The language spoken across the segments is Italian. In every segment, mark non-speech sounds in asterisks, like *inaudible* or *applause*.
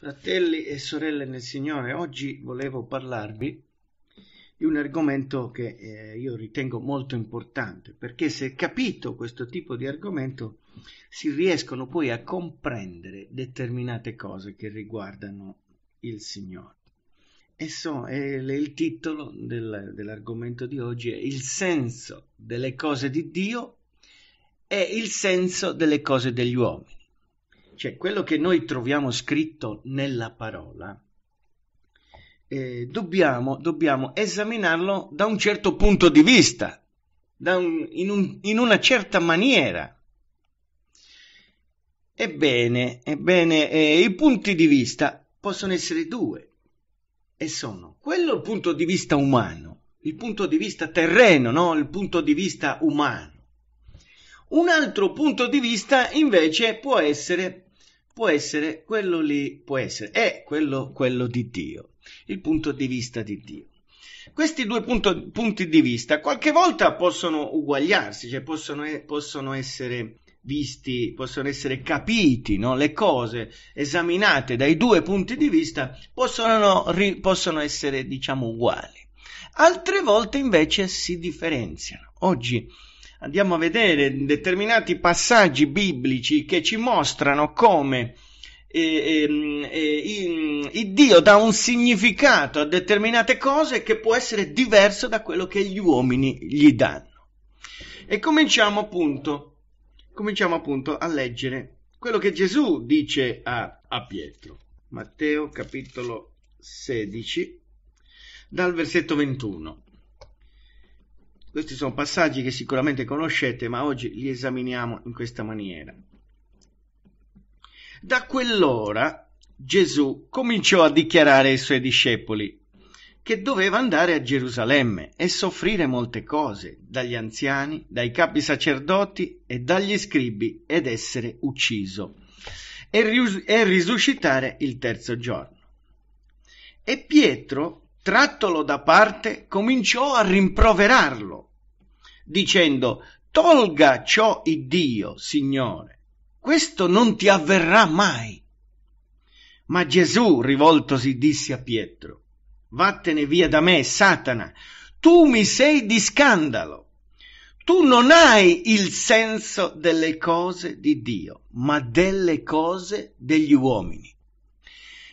Fratelli e sorelle nel Signore, oggi volevo parlarvi di un argomento che eh, io ritengo molto importante, perché se capito questo tipo di argomento si riescono poi a comprendere determinate cose che riguardano il Signore. E so, il titolo del, dell'argomento di oggi è il senso delle cose di Dio e il senso delle cose degli uomini cioè quello che noi troviamo scritto nella parola, eh, dobbiamo, dobbiamo, esaminarlo da un certo punto di vista, un, in, un, in, una certa maniera. Ebbene, ebbene eh, i punti di vista possono essere due e sono quello il punto di vista umano, il punto di vista terreno, no? il punto di vista umano. Un altro punto di vista invece può essere può essere quello lì, può essere, è quello, quello di Dio, il punto di vista di Dio. Questi due punto, punti di vista qualche volta possono uguagliarsi, cioè possono, possono essere visti, possono essere capiti, no? le cose esaminate dai due punti di vista possono, possono essere, diciamo, uguali. Altre volte invece si differenziano. Oggi andiamo a vedere determinati passaggi biblici che ci mostrano come eh, eh, il Dio dà un significato a determinate cose che può essere diverso da quello che gli uomini gli danno. E cominciamo appunto, cominciamo appunto a leggere quello che Gesù dice a, a Pietro. Matteo capitolo 16, dal versetto 21. Questi sono passaggi che sicuramente conoscete, ma oggi li esaminiamo in questa maniera. Da quell'ora Gesù cominciò a dichiarare ai suoi discepoli che doveva andare a Gerusalemme e soffrire molte cose dagli anziani, dai capi sacerdoti e dagli scribi ed essere ucciso e, rius- e risuscitare il terzo giorno. E Pietro trattolo da parte, cominciò a rimproverarlo, dicendo, tolga ciò il Dio, Signore, questo non ti avverrà mai. Ma Gesù, rivoltosi, disse a Pietro, vattene via da me, Satana, tu mi sei di scandalo. Tu non hai il senso delle cose di Dio, ma delle cose degli uomini.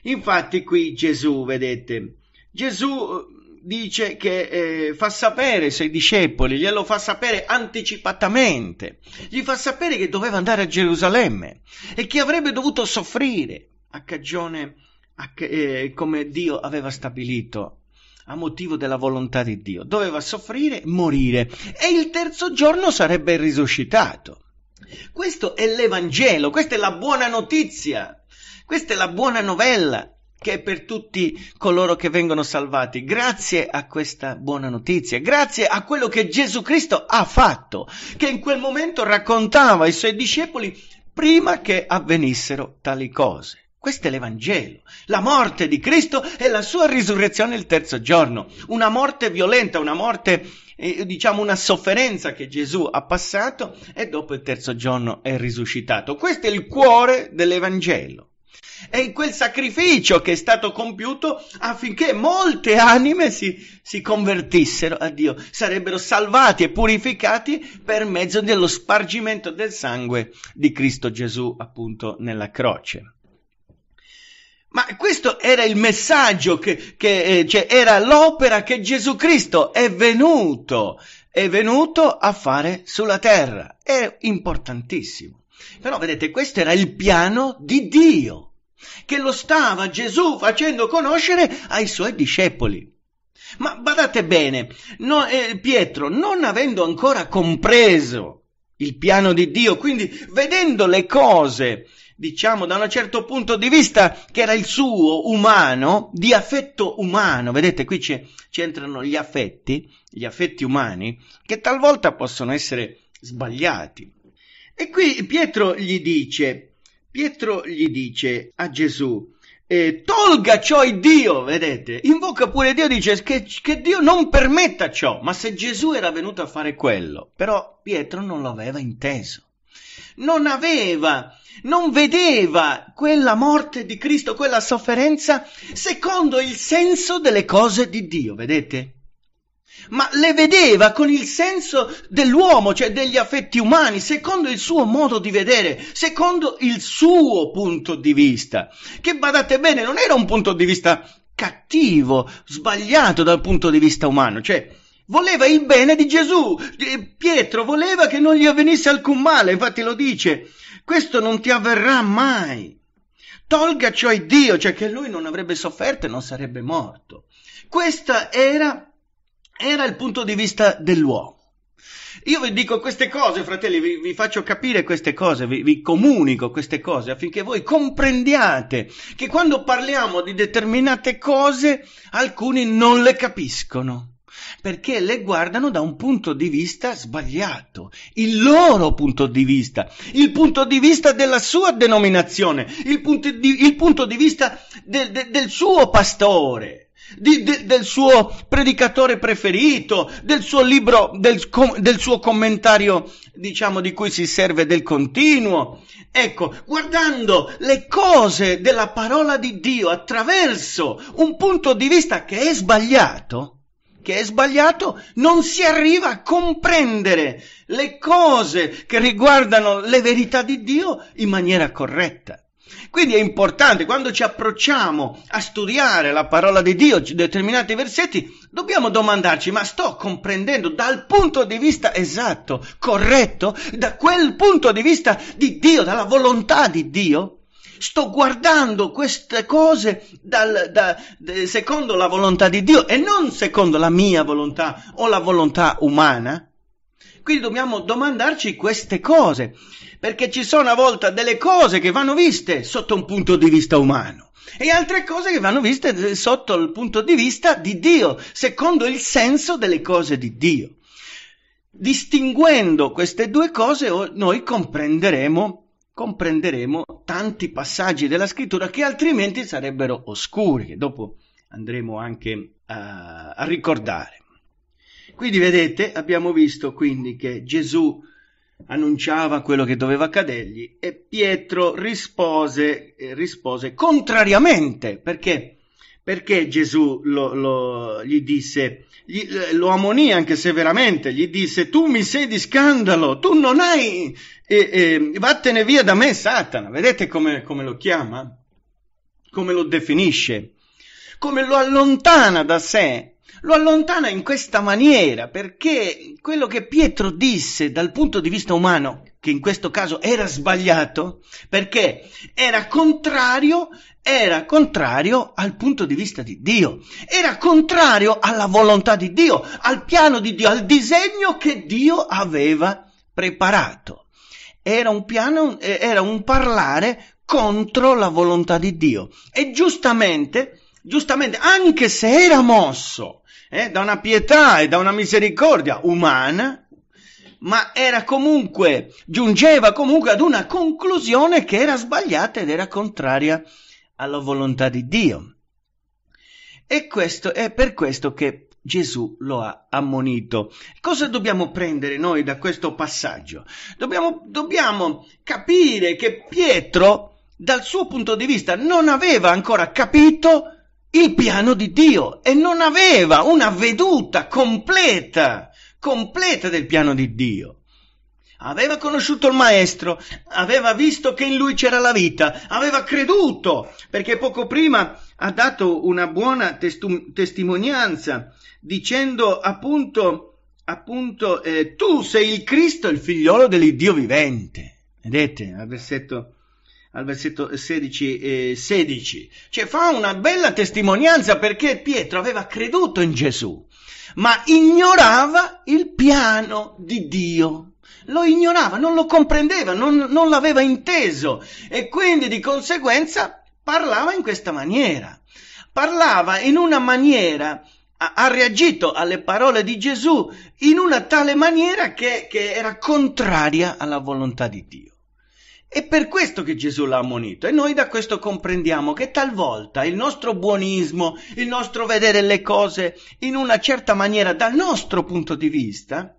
Infatti qui Gesù, vedete, Gesù eh, dice che eh, fa sapere ai suoi discepoli, glielo fa sapere anticipatamente, gli fa sapere che doveva andare a Gerusalemme e che avrebbe dovuto soffrire a cagione, a, eh, come Dio aveva stabilito, a motivo della volontà di Dio. Doveva soffrire, morire e il terzo giorno sarebbe risuscitato. Questo è l'Evangelo, questa è la buona notizia, questa è la buona novella che è per tutti coloro che vengono salvati, grazie a questa buona notizia, grazie a quello che Gesù Cristo ha fatto, che in quel momento raccontava ai suoi discepoli prima che avvenissero tali cose. Questo è l'Evangelo, la morte di Cristo e la sua risurrezione il terzo giorno, una morte violenta, una morte, eh, diciamo una sofferenza che Gesù ha passato e dopo il terzo giorno è risuscitato. Questo è il cuore dell'Evangelo è quel sacrificio che è stato compiuto affinché molte anime si, si convertissero a Dio, sarebbero salvati e purificati per mezzo dello spargimento del sangue di Cristo Gesù appunto nella croce. Ma questo era il messaggio che, che eh, cioè era l'opera che Gesù Cristo è venuto, è venuto a fare sulla terra. È importantissimo. Però vedete, questo era il piano di Dio che lo stava Gesù facendo conoscere ai suoi discepoli. Ma badate bene, no, eh, Pietro, non avendo ancora compreso il piano di Dio, quindi vedendo le cose, diciamo da un certo punto di vista, che era il suo umano, di affetto umano, vedete qui c'entrano gli affetti, gli affetti umani, che talvolta possono essere sbagliati. E qui Pietro gli dice, Pietro gli dice a Gesù, eh, tolga ciò il Dio, vedete, invoca pure Dio, dice che, che, Dio non permetta ciò, ma se Gesù era venuto a fare quello, però Pietro non lo aveva inteso. non aveva, non vedeva quella morte di Cristo, quella sofferenza, secondo il senso delle cose di Dio, vedete? Ma le vedeva con il senso dell'uomo, cioè degli affetti umani, secondo il suo modo di vedere, secondo il suo punto di vista. Che badate bene, non era un punto di vista cattivo, sbagliato dal punto di vista umano, cioè voleva il bene di Gesù. Pietro voleva che non gli avvenisse alcun male, infatti lo dice, questo non ti avverrà mai. Tolga cioè Dio, cioè che lui non avrebbe sofferto e non sarebbe morto. Questo era, era il punto di vista dell'uomo. Io vi dico queste cose, fratelli, vi, vi faccio capire queste cose, vi, vi, comunico queste cose affinché voi comprendiate che quando parliamo di determinate cose alcuni non le capiscono perché le guardano da un punto di vista sbagliato, il loro punto di vista, il punto di vista della sua denominazione, il punto di, il punto di vista de, de, del suo pastore. Di, de, del suo predicatore preferito, del suo libro, del, del suo commentario, diciamo, di cui si serve del continuo. Ecco, guardando le cose della parola di Dio attraverso un punto di vista che è sbagliato, che è sbagliato, non si arriva a comprendere le cose che riguardano le verità di Dio in maniera corretta. Quindi è importante, quando ci approcciamo a studiare la parola di Dio, determinati versetti, dobbiamo domandarci, ma sto comprendendo dal punto di vista esatto, corretto, da quel punto di vista di Dio, dalla volontà di Dio? sto guardando queste cose dal, da, secondo la volontà di Dio e non secondo la mia volontà o la volontà umana? Quindi dobbiamo domandarci queste cose, perché ci sono a volte delle cose che vanno viste sotto un punto di vista umano e altre cose che vanno viste sotto il punto di vista di Dio, secondo il senso delle cose di Dio. Distinguendo queste due cose noi comprenderemo comprenderemo tanti passaggi della scrittura che altrimenti sarebbero oscuri, che dopo andremo anche a, a ricordare. Quindi vedete, abbiamo visto quindi che Gesù annunciava quello che doveva accadergli e Pietro rispose, eh, rispose contrariamente, perché? Perché Gesù lo, lo, gli disse, gli, lo ammonì anche severamente, gli disse tu mi sei di scandalo, tu non hai e, e vattene via da me Satana, vedete come, come lo chiama? Come lo definisce? Come lo allontana da sé? Lo allontana in questa maniera perché quello che Pietro disse dal punto di vista umano, che in questo caso era sbagliato, perché era contrario, era contrario al punto di vista di Dio, era contrario alla volontà di Dio, al piano di Dio, al disegno che Dio aveva preparato era un piano, era un parlare contro la volontà di Dio. E giustamente, giustamente, anche se era mosso eh, da una pietà e da una misericordia umana, ma era comunque, giungeva comunque ad una conclusione che era sbagliata ed era contraria alla volontà di Dio. E questo è per questo che Gesù lo ha ammonito. Cosa dobbiamo prendere noi da questo passaggio? Dobbiamo, dobbiamo capire che Pietro, dal suo punto di vista, non aveva ancora capito il piano di Dio e non aveva una veduta completa, completa del piano di Dio. Aveva conosciuto il maestro, aveva visto che in lui c'era la vita, aveva creduto, perché poco prima ha dato una buona testu- testimonianza dicendo appunto, appunto eh, tu sei il Cristo, il figliolo dell'Iddio vivente. Vedete, al versetto, al versetto 16, eh, 16, cioè fa una bella testimonianza perché Pietro aveva creduto in Gesù, ma ignorava il piano di Dio lo ignorava, non lo comprendeva, non, non, l'aveva inteso e quindi di conseguenza parlava in questa maniera. Parlava in una maniera ha reagito alle parole di Gesù in una tale maniera che, che, era contraria alla volontà di Dio. È per questo che Gesù l'ha ammonito e noi da questo comprendiamo che talvolta il nostro buonismo, il nostro vedere le cose in una certa maniera dal nostro punto di vista,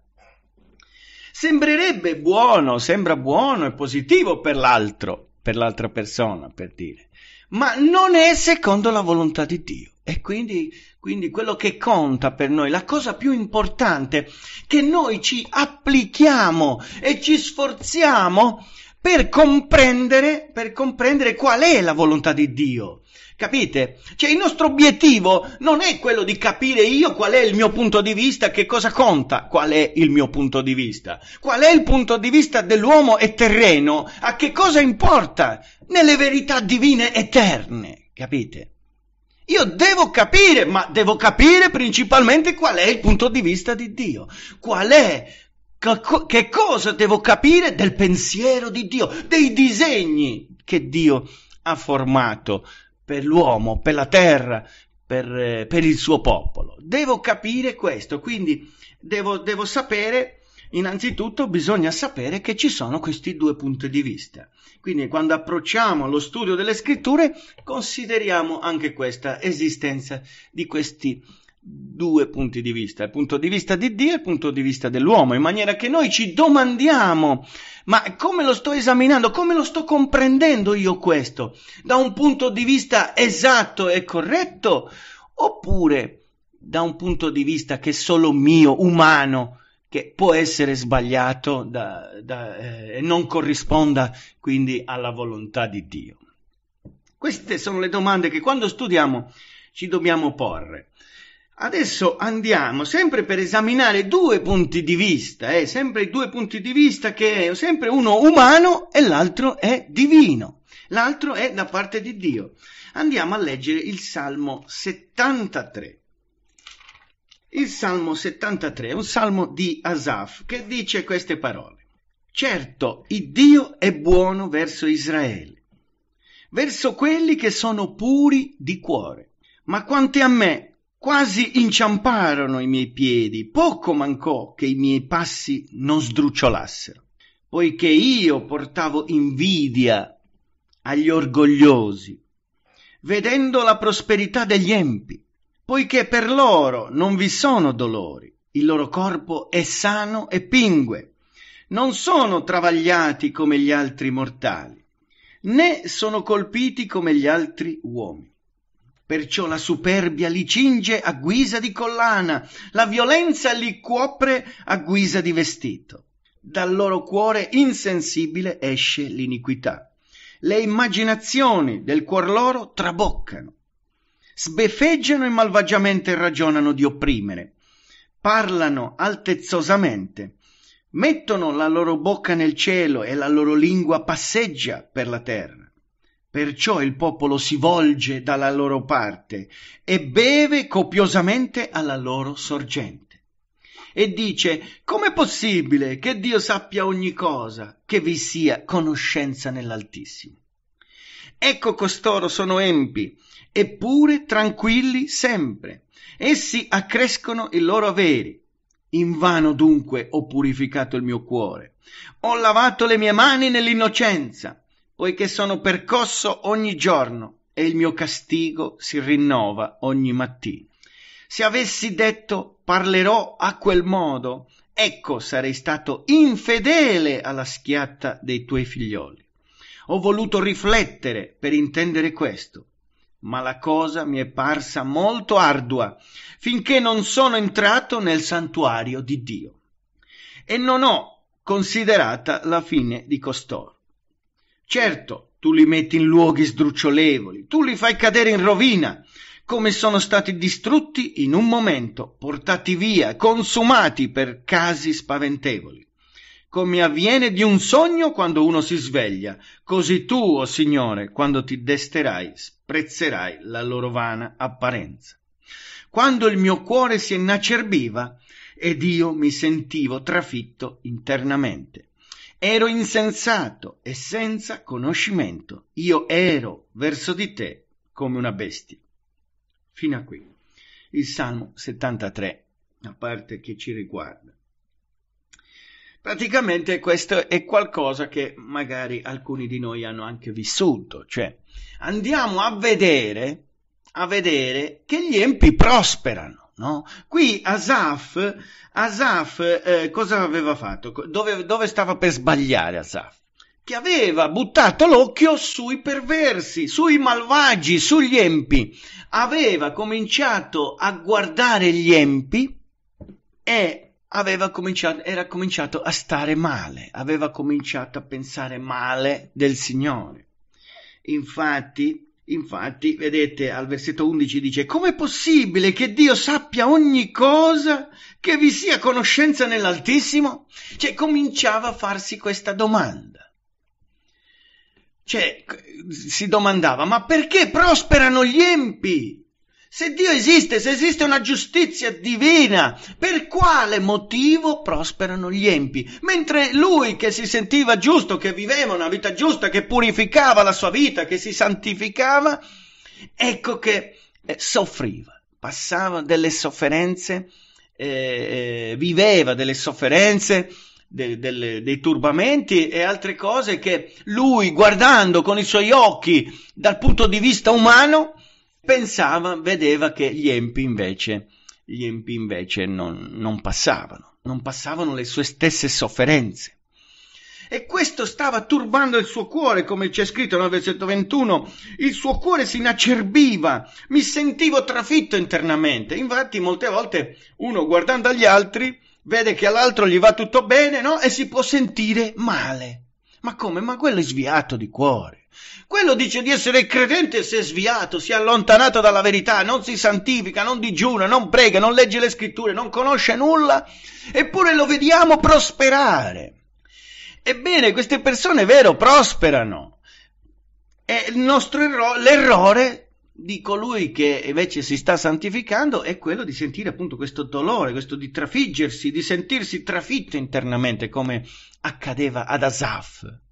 Sembrerebbe buono, sembra buono e positivo per l'altro, per l'altra persona, per dire, ma non è secondo la volontà di Dio. E quindi, quindi quello che conta per noi, la cosa più importante, che noi ci applichiamo e ci sforziamo per comprendere, per comprendere qual è la volontà di Dio. Capite? Cioè il nostro obiettivo non è quello di capire io qual è il mio punto di vista, che cosa conta, qual è il mio punto di vista, qual è il punto di vista dell'uomo è terreno, a che cosa importa nelle verità divine eterne, capite? Io devo capire, ma devo capire principalmente qual è il punto di vista di Dio, qual è che cosa devo capire del pensiero di Dio, dei disegni che Dio ha formato per l'uomo, per la terra, per, per il suo popolo. Devo capire questo, quindi devo, devo sapere, innanzitutto bisogna sapere che ci sono questi due punti di vista. Quindi quando approcciamo lo studio delle scritture consideriamo anche questa esistenza di questi due punti di vista, il punto di vista di Dio e il punto di vista dell'uomo, in maniera che noi ci domandiamo, ma come lo sto esaminando, come lo sto comprendendo io questo? Da un punto di vista esatto e corretto oppure da un punto di vista che è solo mio, umano, che può essere sbagliato da, da, eh, e non corrisponda quindi alla volontà di Dio? Queste sono le domande che quando studiamo ci dobbiamo porre. Adesso andiamo sempre per esaminare due punti di vista, eh, sempre due punti di vista che è sempre uno umano e l'altro è divino, l'altro è da parte di Dio. Andiamo a leggere il Salmo 73. Il Salmo 73 è un salmo di Asaf che dice queste parole. Certo, il Dio è buono verso Israele, verso quelli che sono puri di cuore. Ma quanti a me Quasi inciamparono i miei piedi, poco mancò che i miei passi non sdrucciolassero, poiché io portavo invidia agli orgogliosi, vedendo la prosperità degli empi, poiché per loro non vi sono dolori, il loro corpo è sano e pingue, non sono travagliati come gli altri mortali, né sono colpiti come gli altri uomini. Perciò la superbia li cinge a guisa di collana, la violenza li copre a guisa di vestito. Dal loro cuore insensibile esce l'iniquità. Le immaginazioni del cuor loro traboccano. Sbeffeggiano e malvagiamente ragionano di opprimere. Parlano altezzosamente. Mettono la loro bocca nel cielo e la loro lingua passeggia per la terra. Perciò il popolo si volge dalla loro parte e beve copiosamente alla loro sorgente. E dice, com'è possibile che Dio sappia ogni cosa, che vi sia conoscenza nell'Altissimo? Ecco costoro sono empi, eppure tranquilli sempre. Essi accrescono i loro averi. Invano dunque ho purificato il mio cuore. Ho lavato le mie mani nell'innocenza poiché sono percosso ogni giorno e il mio castigo si rinnova ogni mattina. Se avessi detto parlerò a quel modo, ecco sarei stato infedele alla schiatta dei tuoi figlioli. Ho voluto riflettere per intendere questo, ma la cosa mi è parsa molto ardua finché non sono entrato nel santuario di Dio e non ho considerata la fine di costoro. Certo, tu li metti in luoghi sdrucciolevoli, tu li fai cadere in rovina, come sono stati distrutti in un momento, portati via, consumati per casi spaventevoli. Come avviene di un sogno quando uno si sveglia, così tu, o oh Signore, quando ti desterai, sprezzerai la loro vana apparenza. Quando il mio cuore si inacerbiva ed io mi sentivo trafitto internamente. Ero insensato e senza conoscimento. Io ero verso di te come una bestia. Fino a qui. Il Salmo 73, a parte che ci riguarda. Praticamente questo è qualcosa che magari alcuni di noi hanno anche vissuto, cioè andiamo a vedere, a vedere che gli empi prosperano, No? Qui Asaf, Asaf eh, cosa aveva fatto? Dove, dove stava per sbagliare Asaf? Che aveva buttato l'occhio sui perversi, sui malvagi, sugli empi. Aveva cominciato a guardare gli empi e cominciato, era cominciato a stare male, aveva cominciato a pensare male del Signore. Infatti, infatti, vedete, al versetto 11 dice, com'è possibile che Dio sappia ogni cosa, che vi sia conoscenza nell'Altissimo? Cioè, cominciava a farsi questa domanda. Cioè, si domandava, ma perché prosperano gli empi? Se Dio esiste, se esiste una giustizia divina, per quale motivo prosperano gli empi? Mentre lui che si sentiva giusto, che viveva una vita giusta, che purificava la sua vita, che si santificava, ecco che eh, soffriva, passava delle sofferenze, eh, eh viveva delle sofferenze, de, de, dei turbamenti e altre cose che lui, guardando con i suoi occhi dal punto di vista umano, pensava, vedeva che gli empi invece, gli empi invece non, non passavano, non passavano le sue stesse sofferenze. E questo stava turbando il suo cuore, come c'è scritto nel versetto 21. Il suo cuore si inacerbiva, mi sentivo trafitto internamente. Infatti, molte volte uno guardando agli altri vede che all'altro gli va tutto bene, no? E si può sentire male. Ma come? Ma quello è sviato di cuore. Quello dice di essere credente e si è sviato, si è allontanato dalla verità, non si santifica, non digiuna, non prega, non legge le scritture, non conosce nulla, eppure lo vediamo prosperare. Ebbene, queste persone, è vero, prosperano. E errore, l'errore di colui che invece si sta santificando è quello di sentire appunto questo dolore, questo di trafiggersi, di sentirsi trafitto internamente come accadeva ad Asaf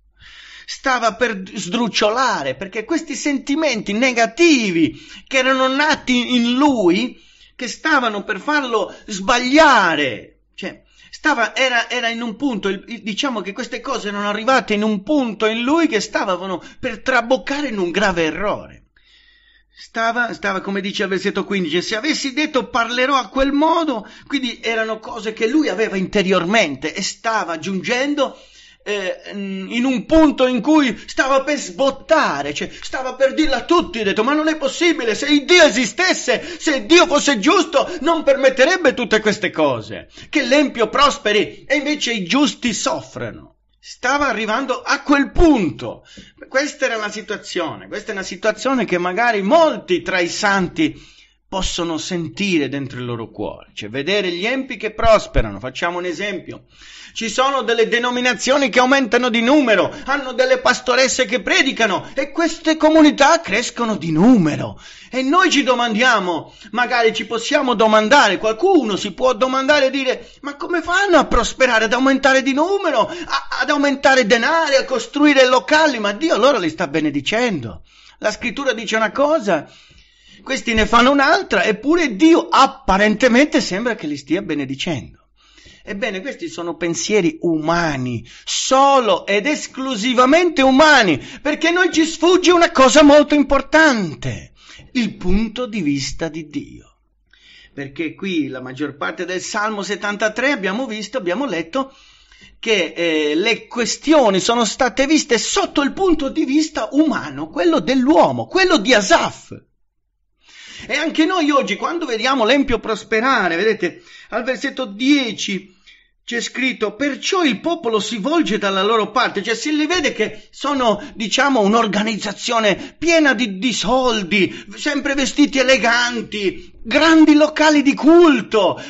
stava per sdrucciolare, perché questi sentimenti negativi che erano nati in lui, che stavano per farlo sbagliare, cioè stava, era, era in un punto, diciamo che queste cose erano arrivate in un punto in lui che stavano per traboccare in un grave errore. Stava, stava, come dice al versetto 15, se avessi detto parlerò a quel modo, quindi erano cose che lui aveva interiormente e stava giungendo eh, in un punto in cui stava per sbottare, cioè stava per dirla a tutti, ha detto ma non è possibile, se Dio esistesse, se Dio fosse giusto, non permetterebbe tutte queste cose, che l'empio prosperi e invece i giusti soffrano. Stava arrivando a quel punto. Questa era la situazione, questa è una situazione che magari molti tra i santi possono sentire dentro il loro cuore, cioè vedere gli empi che prosperano. Facciamo un esempio. Ci sono delle denominazioni che aumentano di numero, hanno delle pastoresse che predicano e queste comunità crescono di numero. E noi ci domandiamo, magari ci possiamo domandare, qualcuno si può domandare e dire, ma come fanno a prosperare, ad aumentare di numero, a, ad aumentare denari, a costruire locali? Ma Dio loro li sta benedicendo. La scrittura dice una cosa, questi ne fanno un'altra, eppure Dio apparentemente sembra che li stia benedicendo. Ebbene, questi sono pensieri umani, solo ed esclusivamente umani, perché noi ci sfugge una cosa molto importante, il punto di vista di Dio. Perché qui la maggior parte del Salmo 73 abbiamo visto, abbiamo letto che eh, le questioni sono state viste sotto il punto di vista umano, quello dell'uomo, quello di Asaf. E anche noi oggi, quando vediamo l'empio prosperare, vedete, al versetto 10 c'è scritto perciò il popolo si volge dalla loro parte, cioè si li vede che sono diciamo un'organizzazione piena di, di soldi, sempre vestiti eleganti, grandi locali di culto,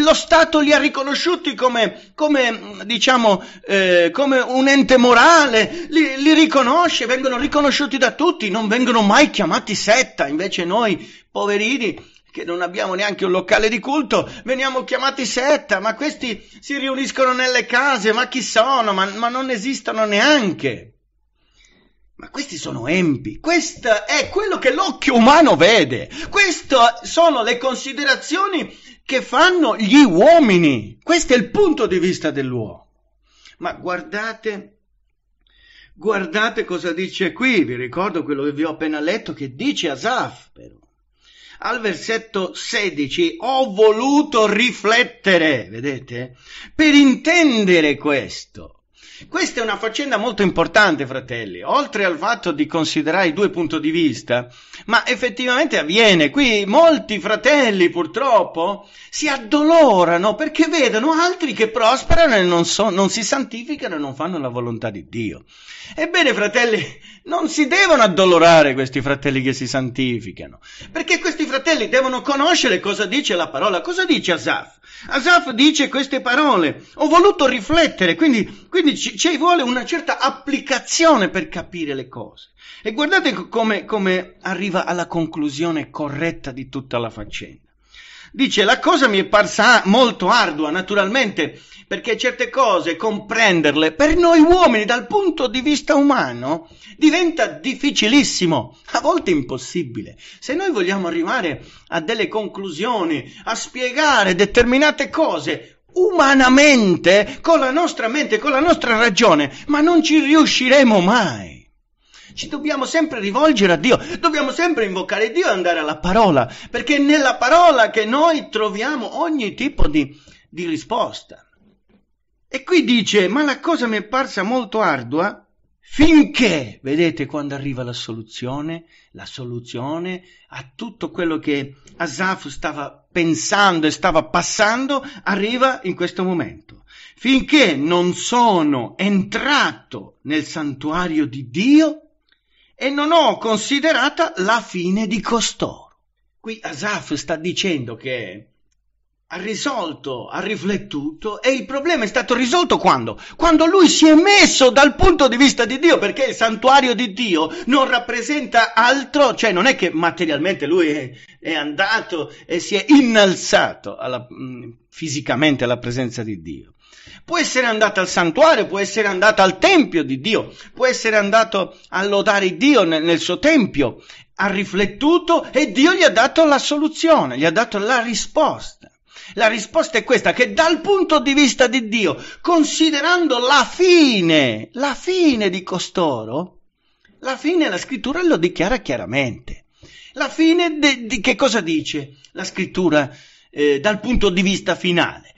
lo Stato li ha riconosciuti come, come diciamo, eh, come un ente morale, li, li riconosce, vengono riconosciuti da tutti, non vengono mai chiamati setta, invece noi poverini che non abbiamo neanche un locale di culto, veniamo chiamati setta, ma questi si riuniscono nelle case, ma chi sono? Ma, ma non esistono neanche. Ma questi sono empi, questo è quello che l'occhio umano vede, queste sono le considerazioni che fanno gli uomini, questo è il punto di vista dell'uomo. Ma guardate, guardate cosa dice qui, vi ricordo quello che vi ho appena letto, che dice Asaf però. Al versetto 16, ho voluto riflettere, vedete, per intendere questo. Questa è una faccenda molto importante, fratelli, oltre al fatto di considerare i due punti di vista, ma effettivamente avviene. Qui molti fratelli, purtroppo, si addolorano perché vedono altri che prosperano e non, so, non si santificano e non fanno la volontà di Dio. Ebbene, fratelli, non si devono addolorare questi fratelli che si santificano, perché questi fratelli devono conoscere cosa dice la parola. Cosa dice Asaf? Asaf dice queste parole, ho voluto riflettere, quindi, quindi ci, ci, vuole una certa applicazione per capire le cose. E guardate come, come arriva alla conclusione corretta di tutta la faccenda. Dice, la cosa mi è parsa molto ardua, naturalmente, perché certe cose, comprenderle, per noi uomini, dal punto di vista umano, diventa difficilissimo, a volte impossibile. Se noi vogliamo arrivare a delle conclusioni, a spiegare determinate cose, umanamente, con la nostra mente, con la nostra ragione, ma non ci riusciremo mai. Ci dobbiamo sempre rivolgere a Dio, dobbiamo sempre invocare Dio e andare alla parola, perché è nella parola che noi troviamo ogni tipo di, di risposta. E qui dice, ma la cosa mi è parsa molto ardua finché, vedete quando arriva la soluzione, la soluzione a tutto quello che Asaf stava pensando e stava passando, arriva in questo momento. Finché non sono entrato nel santuario di Dio e non ho considerata la fine di costoro. Qui Asaf sta dicendo che ha risolto, ha riflettuto e il problema è stato risolto quando? Quando lui si è messo dal punto di vista di Dio, perché il santuario di Dio non rappresenta altro, cioè non è che materialmente lui è, è andato e si è innalzato alla, mm, fisicamente alla presenza di Dio. Può essere andato al santuario, può essere andato al tempio di Dio, può essere andato a lodare Dio nel, nel suo tempio, ha riflettuto e Dio gli ha dato la soluzione, gli ha dato la risposta. La risposta è questa, che dal punto di vista di Dio, considerando la fine, la fine di costoro, la fine la scrittura lo dichiara chiaramente. La fine de, di che cosa dice la scrittura eh, dal punto di vista finale?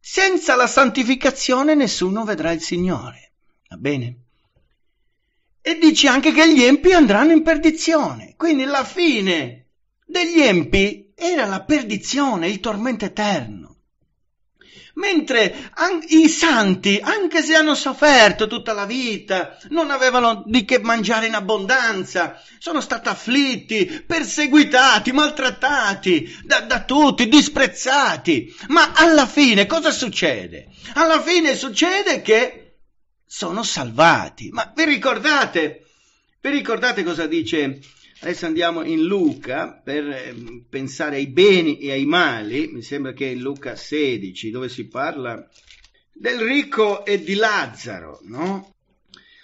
Senza la santificazione nessuno vedrà il Signore. Va bene? E dice anche che gli empi andranno in perdizione. Quindi la fine degli empi era la perdizione, il tormento eterno. Mentre an- i santi, anche se hanno sofferto tutta la vita, non avevano di che mangiare in abbondanza, sono stati afflitti, perseguitati, maltrattati da, da tutti, disprezzati. Ma alla fine cosa succede? Alla fine succede che sono salvati. Ma vi ricordate? Vi ricordate cosa dice Adesso andiamo in Luca per ehm, pensare ai beni e ai mali, mi sembra che è in Luca 16, dove si parla del ricco e di Lazzaro, no?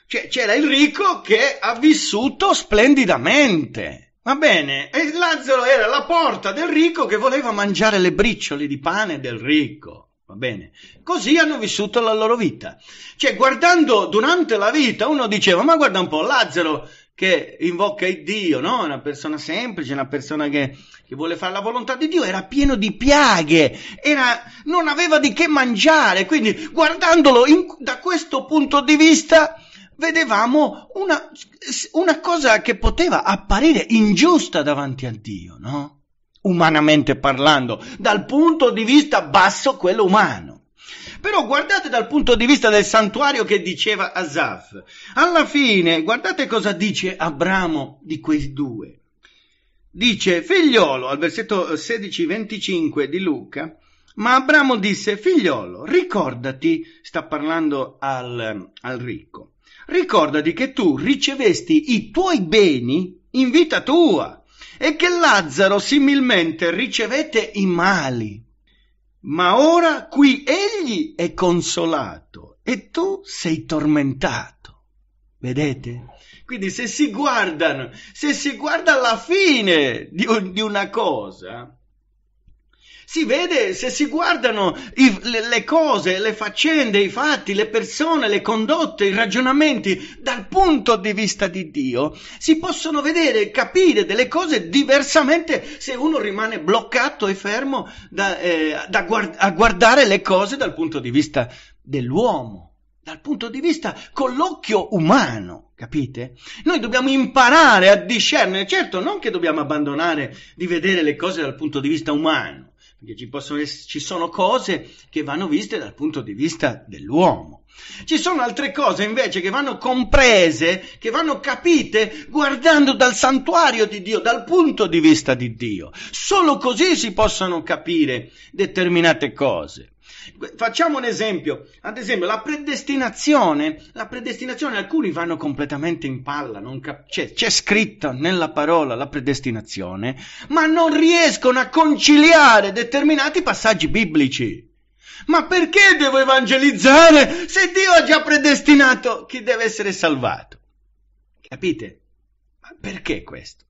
Cioè c'era il ricco che ha vissuto splendidamente, va bene, e Lazzaro era la porta del ricco che voleva mangiare le briciole di pane del ricco. Va bene? Così hanno vissuto la loro vita. Cioè, guardando durante la vita, uno diceva, ma guarda un po', Lazzaro che invoca il Dio, no? Una persona semplice, una persona che, che, vuole fare la volontà di Dio, era pieno di piaghe, era, non aveva di che mangiare, quindi guardandolo in, da questo punto di vista vedevamo una, una cosa che poteva apparire ingiusta davanti a Dio, no? Umanamente parlando, dal punto di vista basso, quello umano. Però guardate dal punto di vista del santuario che diceva Asaf. Alla fine, guardate cosa dice Abramo di quei due. Dice, figliolo, al versetto 16-25 di Luca, ma Abramo disse, figliolo, ricordati, sta parlando al, al ricco, ricordati che tu ricevesti i tuoi beni in vita tua e che Lazzaro similmente ricevette i mali ma ora qui egli è consolato e tu sei tormentato. Vedete? Quindi se si guardano, se si guarda la fine di, di una cosa, si vede, se si guardano i, le, le, cose, le faccende, i fatti, le persone, le condotte, i ragionamenti dal punto di vista di Dio, si possono vedere e capire delle cose diversamente se uno rimane bloccato e fermo da, eh, da guard- a guardare le cose dal punto di vista dell'uomo, dal punto di vista con l'occhio umano. Capite? Noi dobbiamo imparare a discernere, certo non che dobbiamo abbandonare di vedere le cose dal punto di vista umano, perché ci, possono, ci sono cose che vanno viste dal punto di vista dell'uomo. Ci sono altre cose invece che vanno comprese, che vanno capite guardando dal santuario di Dio, dal punto di vista di Dio. Solo così si possono capire determinate cose. Facciamo un esempio, ad esempio la predestinazione, la predestinazione alcuni vanno completamente in palla, cap- c'è, c'è scritto nella parola la predestinazione, ma non riescono a conciliare determinati passaggi biblici. Ma perché devo evangelizzare se Dio ha già predestinato chi deve essere salvato? Capite? Ma perché questo?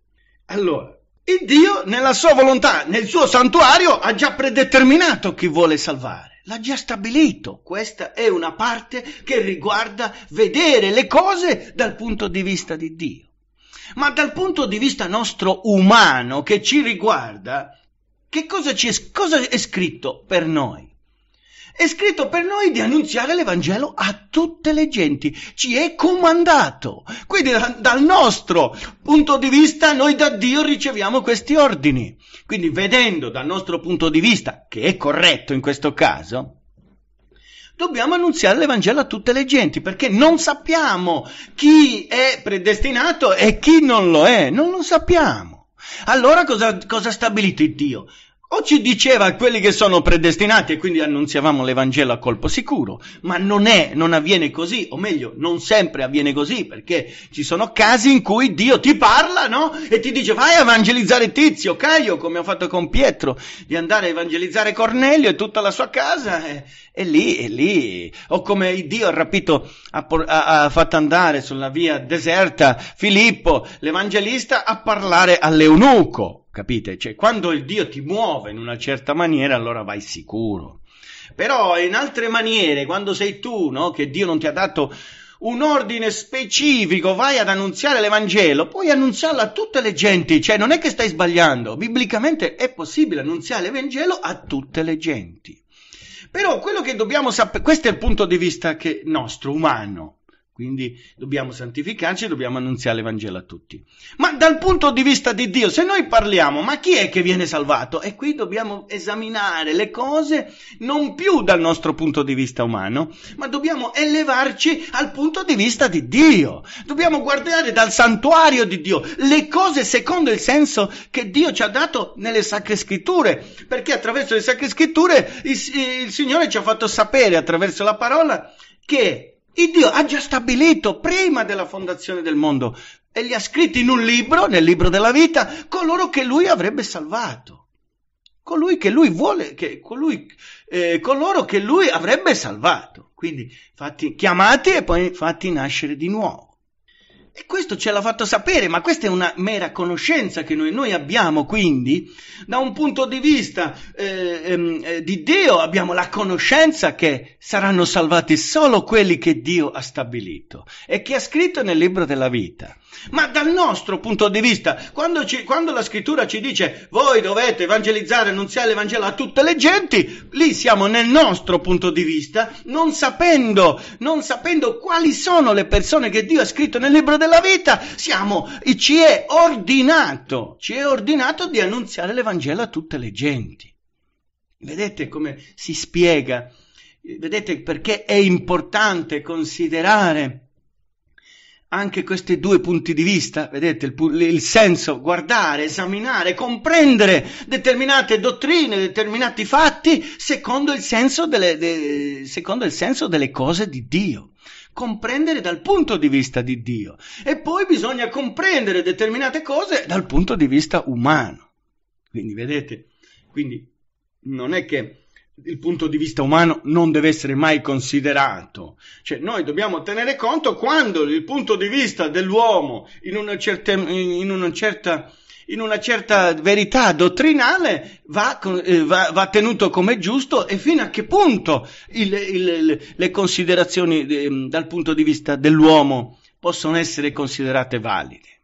Allora, il Dio nella sua volontà, nel suo santuario, ha già predeterminato chi vuole salvare l'ha già stabilito. Questa è una parte che riguarda vedere le cose dal punto di vista di Dio. Ma dal punto di vista nostro umano che ci riguarda, che cosa, cosa è scritto per noi? È scritto per noi di annunziare l'Evangelo a tutte le genti, ci è comandato. Quindi dal nostro punto di vista noi da Dio riceviamo questi ordini. Quindi vedendo dal nostro punto di vista, che è corretto in questo caso, dobbiamo annunziare l'Evangelo a tutte le genti, perché non sappiamo chi è predestinato e chi non lo è, non lo sappiamo. Allora cosa, cosa ha stabilito Dio? O ci diceva quelli che sono predestinati e quindi annunziavamo l'Evangelo a colpo sicuro, ma non è, non avviene così, o meglio, non sempre avviene così, perché ci sono casi in cui Dio ti parla, no? E ti dice vai a evangelizzare Tizio, Caio, come ho fatto con Pietro, di andare a evangelizzare Cornelio e tutta la sua casa, e, e lì, e lì, o come Dio ha rapito, ha, ha, ha fatto andare sulla via deserta Filippo, l'evangelista, a parlare all'eunuco capite? Cioè, quando il Dio ti muove in una certa maniera, allora vai sicuro. Però in altre maniere, quando sei tu, no, che Dio non ti ha dato un ordine specifico, vai ad annunziare l'Evangelo, puoi annunziarlo a tutte le genti, cioè non è che stai sbagliando, biblicamente è possibile annunziare l'Evangelo a tutte le genti. Però quello che dobbiamo sapere, questo è il punto di vista che, nostro, umano, quindi dobbiamo santificarci, dobbiamo annunziare l'Evangelo a tutti. Ma dal punto di vista di Dio, se noi parliamo, ma chi è che viene salvato? E qui dobbiamo esaminare le cose non più dal nostro punto di vista umano, ma dobbiamo elevarci al punto di vista di Dio. Dobbiamo guardare dal santuario di Dio le cose secondo il senso che Dio ci ha dato nelle sacre scritture, perché attraverso le sacre scritture il, il Signore ci ha fatto sapere attraverso la parola che il Dio ha già stabilito prima della fondazione del mondo e li ha scritti in un libro, nel libro della vita, coloro che lui avrebbe salvato. Colui che lui vuole, che, colui, eh, coloro che lui avrebbe salvato. Quindi fatti chiamati e poi fatti nascere di nuovo. E questo ce l'ha fatto sapere, ma questa è una mera conoscenza che noi, noi abbiamo, quindi da un punto di vista eh, ehm, eh, di Dio abbiamo la conoscenza che saranno salvati solo quelli che Dio ha stabilito e che ha scritto nel libro della vita. Ma dal nostro punto di vista, quando, ci, quando, la scrittura ci dice voi dovete evangelizzare, annunziare l'Evangelo a tutte le genti, lì siamo nel nostro punto di vista, non sapendo, non sapendo quali sono le persone che Dio ha scritto nel libro della vita, siamo, ci è ordinato, ci è ordinato di annunziare l'Evangelo a tutte le genti. Vedete come si spiega? Vedete perché è importante considerare anche questi due punti di vista, vedete il, il, senso, guardare, esaminare, comprendere determinate dottrine, determinati fatti secondo il senso delle, de, secondo il senso delle cose di Dio. Comprendere dal punto di vista di Dio. E poi bisogna comprendere determinate cose dal punto di vista umano. Quindi vedete, quindi non è che il punto di vista umano non deve essere mai considerato. Cioè, noi dobbiamo tenere conto quando il punto di vista dell'uomo in una certa, in una certa in una certa verità dottrinale va, eh, va, va, tenuto come giusto e fino a che punto il, il, le considerazioni eh, dal punto di vista dell'uomo possono essere considerate valide.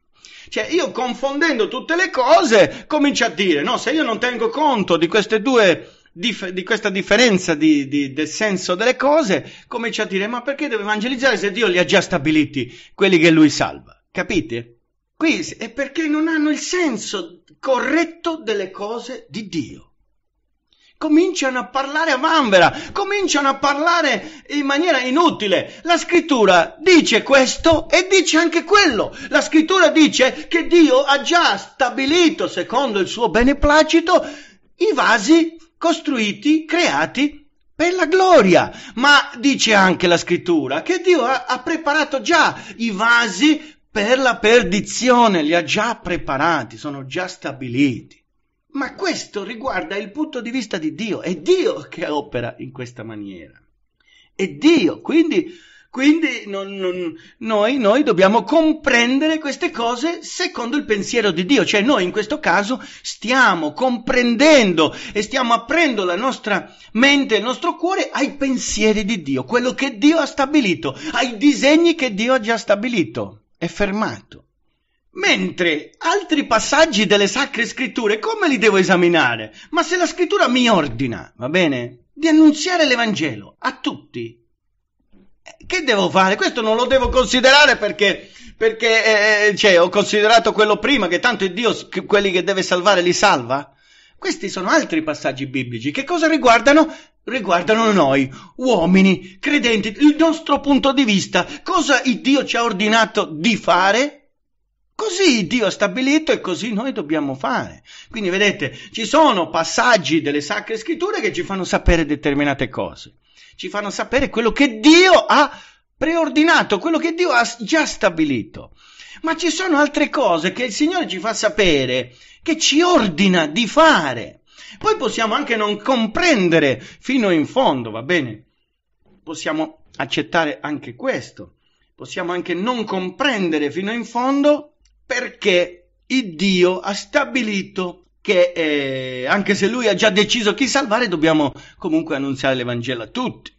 Cioè io confondendo tutte le cose comincio a dire, no, se io non tengo conto di queste due Dif- di questa differenza di, di, del senso delle cose, comincia a dire: Ma perché deve evangelizzare se Dio li ha già stabiliti, quelli che lui salva? Capite? Qui è perché non hanno il senso corretto delle cose di Dio. Cominciano a parlare a vanvera, cominciano a parlare in maniera inutile. La scrittura dice questo e dice anche quello. La scrittura dice che Dio ha già stabilito, secondo il suo beneplacito, i vasi costruiti, creati per la gloria. Ma dice anche la scrittura che Dio ha, ha preparato già i vasi per la perdizione, li ha già preparati, sono già stabiliti. Ma questo riguarda il punto di vista di Dio, è Dio che opera in questa maniera. È Dio, quindi, quindi non, non, noi, noi dobbiamo comprendere queste cose secondo il pensiero di Dio, cioè noi in questo caso stiamo comprendendo e stiamo aprendo la nostra mente, il nostro cuore ai pensieri di Dio, quello che Dio ha stabilito, ai disegni che Dio ha già stabilito è fermato. Mentre altri passaggi delle sacre scritture, come li devo esaminare? Ma se la scrittura mi ordina, va bene, di annunziare l'Evangelo a tutti, che devo fare? Questo non lo devo considerare perché, perché eh, eh, cioè, ho considerato quello prima, che tanto è Dio quelli che deve salvare li salva. Questi sono altri passaggi biblici. Che cosa riguardano? riguardano noi, uomini, credenti, il nostro punto di vista, cosa Dio ci ha ordinato di fare? Così Dio ha stabilito e così noi dobbiamo fare. Quindi vedete, ci sono passaggi delle sacre scritture che ci fanno sapere determinate cose, ci fanno sapere quello che Dio ha preordinato, quello che Dio ha già stabilito. Ma ci sono altre cose che il Signore ci fa sapere, che ci ordina di fare. Poi possiamo anche non comprendere fino in fondo, va bene? Possiamo accettare anche questo. Possiamo anche non comprendere fino in fondo perché il Dio ha stabilito che eh, anche se lui ha già deciso chi salvare, dobbiamo comunque annunziare l'Evangelo a tutti.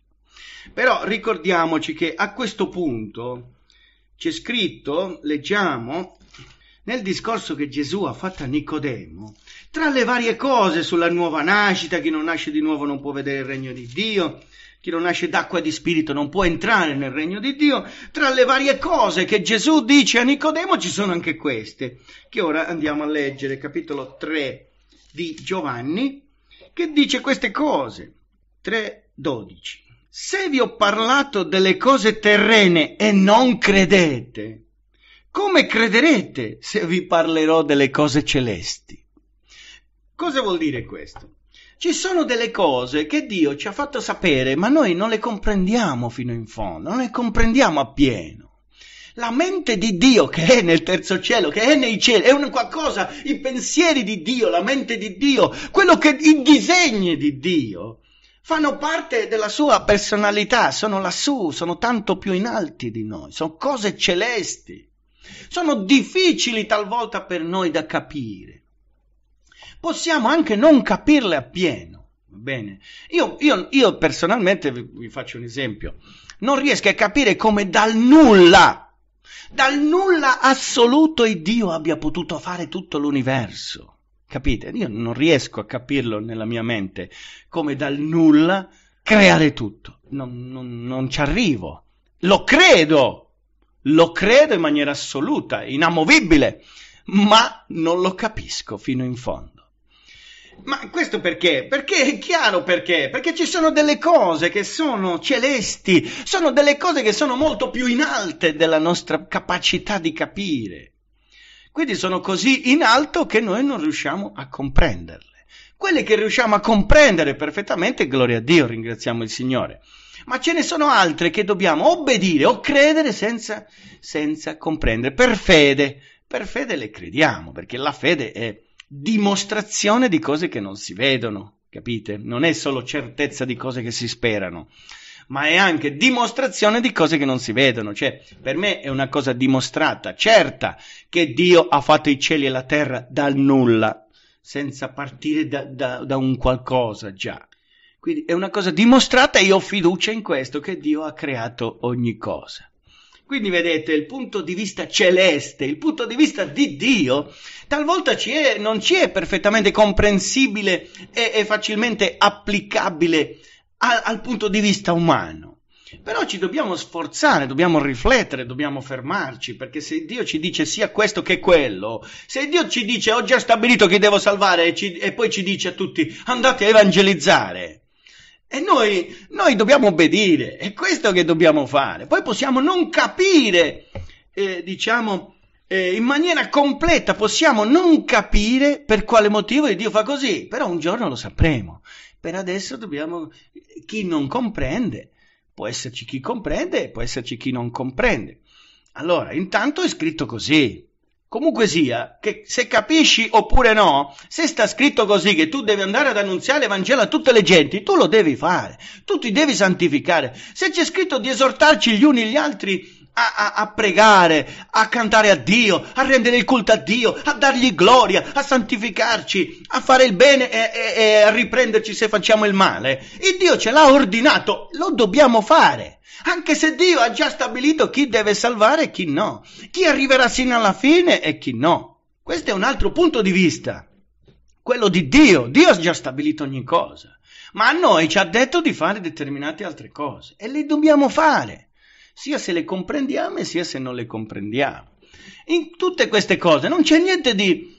Però ricordiamoci che a questo punto c'è scritto, leggiamo, nel discorso che Gesù ha fatto a Nicodemo, tra le varie cose sulla nuova nascita, chi non nasce di nuovo non può vedere il regno di Dio, chi non nasce d'acqua e di spirito non può entrare nel regno di Dio, tra le varie cose che Gesù dice a Nicodemo ci sono anche queste, che ora andiamo a leggere, capitolo 3 di Giovanni, che dice queste cose, 3.12. Se vi ho parlato delle cose terrene e non credete, come crederete se vi parlerò delle cose celesti? Cosa vuol dire questo? Ci sono delle cose che Dio ci ha fatto sapere, ma noi non le comprendiamo fino in fondo, non le comprendiamo appieno. La mente di Dio che è nel terzo cielo, che è nei cieli, è un qualcosa, i pensieri di Dio, la mente di Dio, quello che, i disegni di Dio, fanno parte della sua personalità, sono lassù, sono tanto più in alti di noi, sono cose celesti, sono difficili talvolta per noi da capire possiamo anche non capirle appieno. Bene, io, io, io personalmente vi, vi faccio un esempio. Non riesco a capire come dal nulla, dal nulla assoluto il Dio abbia potuto fare tutto l'universo. Capite? Io non riesco a capirlo nella mia mente come dal nulla creare tutto. Non, non, non ci arrivo. Lo credo, lo credo in maniera assoluta, inamovibile, ma non lo capisco fino in fondo. Ma questo perché? Perché è chiaro perché? Perché ci sono delle cose che sono celesti, sono delle cose che sono molto più in alte della nostra capacità di capire. Quindi sono così in alto che noi non riusciamo a comprenderle. Quelle che riusciamo a comprendere perfettamente, gloria a Dio, ringraziamo il Signore. Ma ce ne sono altre che dobbiamo obbedire o credere senza, senza comprendere, per fede. Per fede le crediamo, perché la fede è dimostrazione di cose che non si vedono, capite? Non è solo certezza di cose che si sperano. ma è anche dimostrazione di cose che non si vedono. Cioè, per me è una cosa dimostrata, certa, che Dio ha fatto i cieli e la terra dal nulla, senza partire da, da, da un qualcosa già. Quindi è una cosa dimostrata e io ho fiducia in questo, che Dio ha creato ogni cosa. Quindi vedete, il punto di vista celeste, il punto di vista di Dio, talvolta ci è, non ci è perfettamente comprensibile e, e facilmente applicabile a, al punto di vista umano. Però ci dobbiamo sforzare, dobbiamo riflettere, dobbiamo fermarci, perché se Dio ci dice sia questo che quello, se Dio ci dice ho già stabilito che devo salvare e, ci, e poi ci dice a tutti andate a evangelizzare, e noi, noi dobbiamo obbedire, è questo che dobbiamo fare. Poi possiamo non capire, eh, diciamo, eh, in maniera completa, possiamo non capire per quale motivo Dio fa così, però un giorno lo sapremo. Per adesso dobbiamo, chi non comprende, può esserci chi comprende e può esserci chi non comprende. Allora, intanto è scritto così. Comunque sia, che se capisci oppure no, se sta scritto così che tu devi andare ad annunziare l'Evangelo a tutte le genti, tu lo devi fare, tu ti devi santificare. Se c'è scritto di esortarci gli uni gli altri a, a, a, pregare, a cantare a Dio, a rendere il culto a Dio, a dargli gloria, a santificarci, a fare il bene e, e, e a riprenderci se facciamo il male. Il Dio ce l'ha ordinato, lo dobbiamo fare. Anche se Dio ha già stabilito chi deve salvare e chi no, chi arriverà sino alla fine e chi no. Questo è un altro punto di vista, quello di Dio. Dio ha già stabilito ogni cosa, ma a noi ci ha detto di fare determinate altre cose e le dobbiamo fare, sia se le comprendiamo sia se non le comprendiamo. In tutte queste cose non c'è niente di,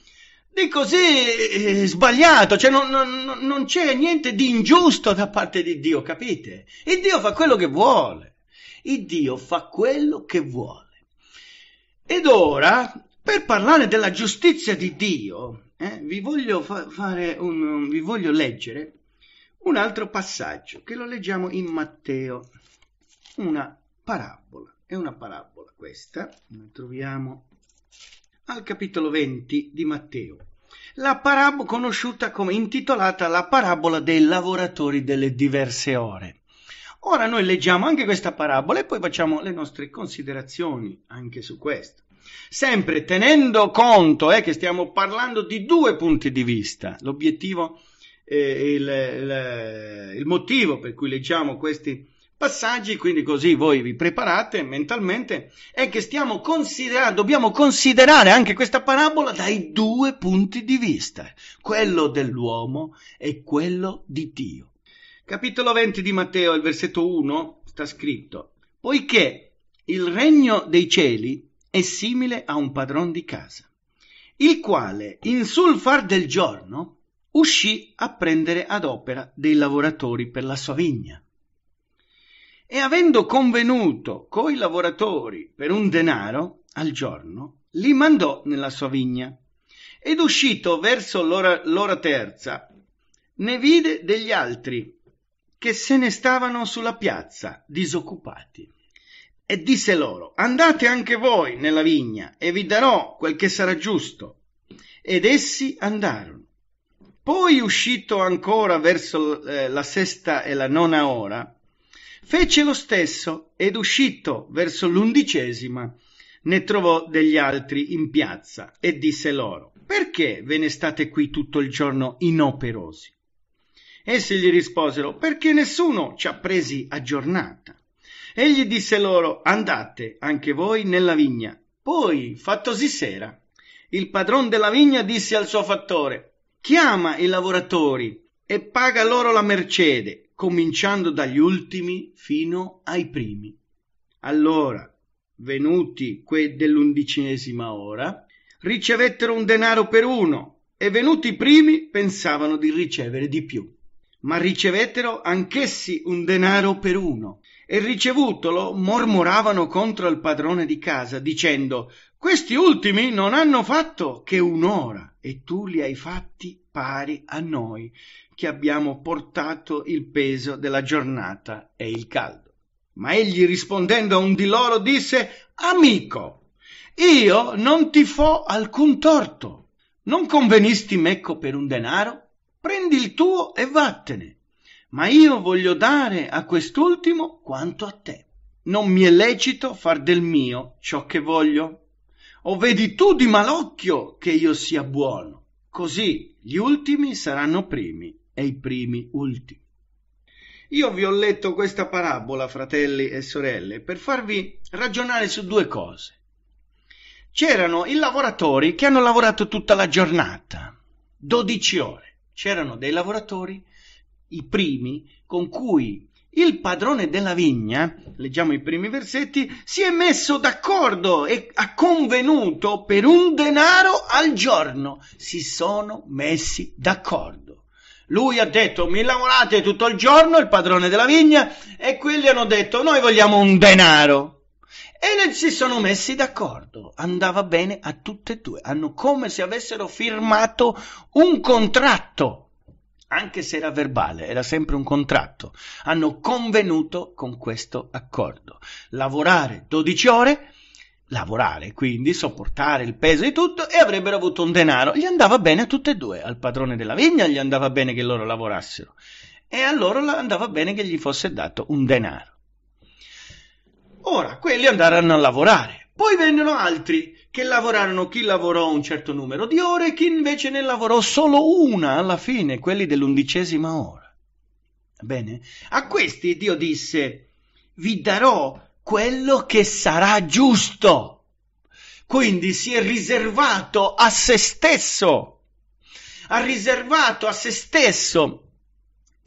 di così eh, sbagliato, cioè non, non, non, c'è niente di ingiusto da parte di Dio, capite? Il Dio fa quello che vuole il Dio fa quello che vuole. Ed ora, per parlare della giustizia di Dio, eh, vi, voglio fa- un, vi voglio leggere un altro passaggio che lo leggiamo in Matteo, una parabola. È una parabola questa, la troviamo al capitolo 20 di Matteo. La parabola conosciuta come intitolata la parabola dei lavoratori delle diverse ore. Ora noi leggiamo anche questa parabola e poi facciamo le nostre considerazioni anche su questo. Sempre tenendo conto eh, che stiamo parlando di due punti di vista. L'obiettivo, eh, il, il, il motivo per cui leggiamo questi passaggi, quindi così voi vi preparate mentalmente, è che stiamo considerando, dobbiamo considerare anche questa parabola dai due punti di vista, quello dell'uomo e quello di Dio. Capitolo 20 di Matteo, il versetto 1, sta scritto, poiché il regno dei cieli è simile a un padron di casa, il quale in sul far del giorno uscì a prendere ad opera dei lavoratori per la sua vigna. E avendo convenuto coi lavoratori per un denaro al giorno, li mandò nella sua vigna. Ed uscito verso l'ora, l'ora terza, ne vide degli altri che se ne stavano sulla piazza, disoccupati. E disse loro, andate anche voi nella vigna e vi darò quel che sarà giusto. Ed essi andarono. Poi uscito ancora verso eh, la sesta e la nona ora, fece lo stesso ed uscito verso l'undicesima ne trovò degli altri in piazza e disse loro, perché ve ne state qui tutto il giorno inoperosi? Essi gli risposero, perché nessuno ci ha presi a giornata. Egli disse loro, andate anche voi nella vigna. Poi, fattosi sera, il padron della vigna disse al suo fattore, chiama i lavoratori e paga loro la mercede, cominciando dagli ultimi fino ai primi. Allora, venuti quei dell'undicesima ora, ricevettero un denaro per uno, e venuti i primi pensavano di ricevere di più ma ricevettero anch'essi un denaro per uno e ricevutolo mormoravano contro il padrone di casa dicendo questi ultimi non hanno fatto che un'ora e tu li hai fatti pari a noi che abbiamo portato il peso della giornata e il caldo. Ma egli rispondendo a un di loro disse Amico, io non ti fo alcun torto. Non convenisti mecco per un denaro? prendi il tuo e vattene. ma io voglio dare a quest'ultimo quanto a te. Non mi è lecito far del mio ciò che voglio. O vedi tu di malocchio che io sia buono? Così gli ultimi saranno primi e i primi ultimi. Io vi ho letto questa parabola, fratelli e sorelle, per farvi ragionare su due cose. C'erano i lavoratori che hanno lavorato tutta la giornata, 12 ore. C'erano dei lavoratori, i primi, con cui il padrone della vigna, leggiamo i primi versetti, si è messo d'accordo e ha convenuto per un denaro al giorno. Si sono messi d'accordo. Lui ha detto mi lavorate tutto il giorno, il padrone della vigna, e quelli hanno detto noi vogliamo un denaro. E si sono messi d'accordo, andava bene a tutte e due, hanno come se avessero firmato un contratto, anche se era verbale, era sempre un contratto. Hanno convenuto con questo accordo. Lavorare 12 ore lavorare, quindi sopportare il peso di tutto e avrebbero avuto un denaro. Gli andava bene a tutte e due, al padrone della vigna gli andava bene che loro lavorassero e a loro andava bene che gli fosse dato un denaro. Ora, quelli andarono a lavorare, poi vennero altri che lavorarono, chi lavorò un certo numero di ore, chi invece ne lavorò solo una alla fine, quelli dell'undicesima ora. Bene, a questi Dio disse, vi darò quello che sarà giusto. Quindi si è riservato a se stesso, ha riservato a se stesso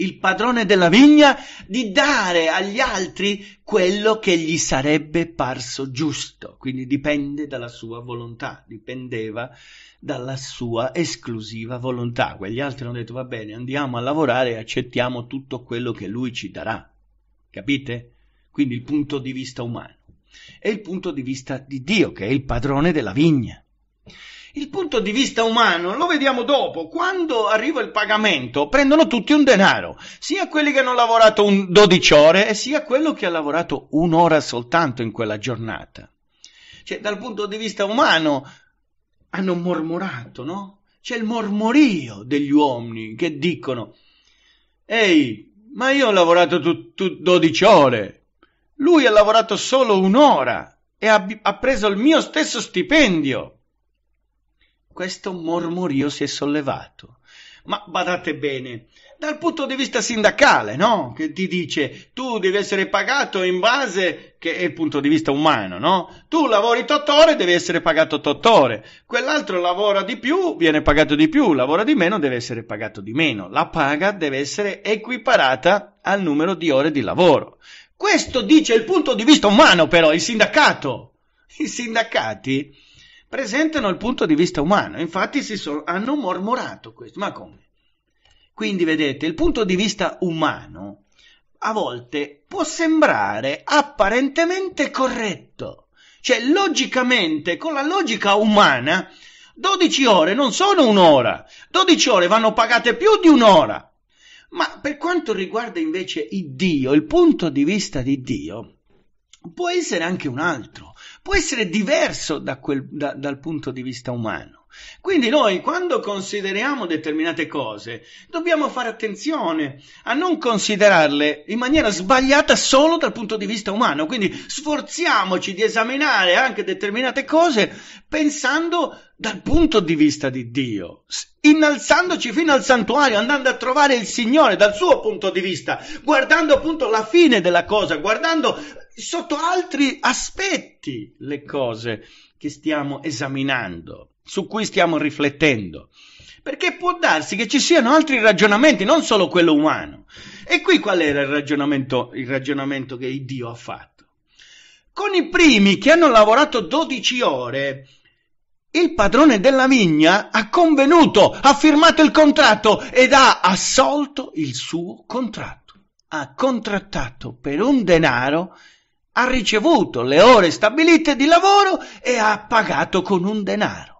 il padrone della vigna di dare agli altri quello che gli sarebbe parso giusto. Quindi dipende dalla sua volontà, dipendeva dalla sua esclusiva volontà. Quegli altri hanno detto va bene, andiamo a lavorare e accettiamo tutto quello che lui ci darà. Capite? quindi il punto di vista umano, e il punto di vista di Dio, che è il padrone della vigna. Il punto di vista umano lo vediamo dopo, quando arriva il pagamento prendono tutti un denaro, sia quelli che hanno lavorato un 12 ore sia quello che ha lavorato un'ora soltanto in quella giornata. Cioè, dal punto di vista umano hanno mormorato, no? C'è il mormorio degli uomini che dicono, ehi, ma io ho lavorato tu, tu 12 ore, lui ha lavorato solo un'ora e ha, ha preso il mio stesso stipendio. Questo mormorio si è sollevato. Ma badate bene, dal punto di vista sindacale, no? Che ti dice tu devi essere pagato in base, che è il punto di vista umano, no? Tu lavori 8 ore, devi essere pagato 8 ore. Quell'altro lavora di più, viene pagato di più, lavora di meno, deve essere pagato di meno. La paga deve essere equiparata al numero di ore di lavoro. Questo dice il punto di vista umano, però, il sindacato. I sindacati presentano il punto di vista umano, infatti sono, hanno mormorato questo. Ma come? Quindi vedete, il punto di vista umano a volte può sembrare apparentemente corretto. Cioè, logicamente, con la logica umana, 12 ore non sono un'ora, 12 ore vanno pagate più di un'ora. Ma per quanto riguarda invece il Dio, il punto di vista di Dio, può essere anche un altro, può essere diverso da quel, da, dal punto di vista umano. Quindi noi quando consideriamo determinate cose dobbiamo fare attenzione a non considerarle in maniera sbagliata solo dal punto di vista umano, quindi sforziamoci di esaminare anche determinate cose pensando dal punto di vista di Dio, innalzandoci fino al santuario, andando a trovare il Signore dal suo punto di vista, guardando appunto la fine della cosa, guardando sotto altri aspetti le cose che stiamo esaminando su cui stiamo riflettendo. Perché può darsi che ci siano altri ragionamenti, non solo quello umano. E qui qual era il ragionamento, il ragionamento che Dio ha fatto? Con i primi che hanno lavorato 12 ore, il padrone della vigna ha convenuto, ha firmato il contratto ed ha assolto il suo contratto. Ha contrattato per un denaro, ha ricevuto le ore stabilite di lavoro e ha pagato con un denaro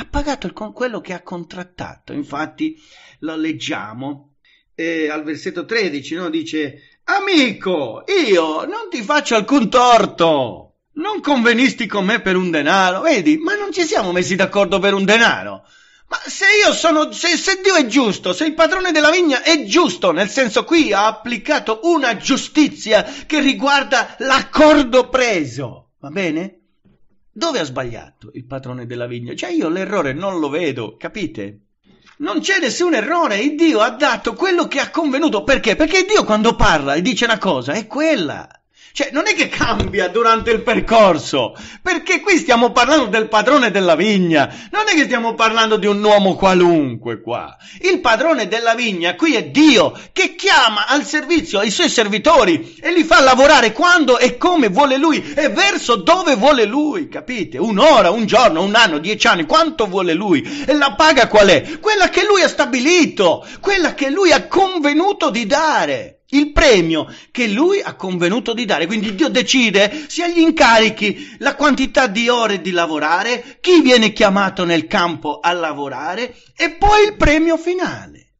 ha pagato il, quello che ha contrattato. Infatti lo leggiamo eh, al versetto 13, no? dice, amico, io non ti faccio alcun torto. Non convenisti con me per un denaro? Vedi, ma non ci siamo messi d'accordo per un denaro. Ma se io sono, se, se, Dio è giusto, se il padrone della vigna è giusto, nel senso qui ha applicato una giustizia che riguarda l'accordo preso, va bene? Dove ha sbagliato il padrone della vigna? Cioè io l'errore non lo vedo, capite? Non c'è nessun errore, il Dio ha dato quello che ha convenuto. Perché? Perché Dio quando parla e dice una cosa è quella. Cioè, non è che cambia durante il percorso, perché qui stiamo parlando del padrone della vigna, non è che stiamo parlando di un uomo qualunque qua. Il padrone della vigna qui è Dio che chiama al servizio i suoi servitori e li fa lavorare quando e come vuole lui e verso dove vuole lui, capite? Un'ora, un giorno, un anno, dieci anni, quanto vuole lui. E la paga qual è? Quella che lui ha stabilito, quella che lui ha convenuto di dare il premio che lui ha convenuto di dare. Quindi Dio decide sia gli incarichi, la quantità di ore di lavorare, chi viene chiamato nel campo a lavorare e poi il premio finale.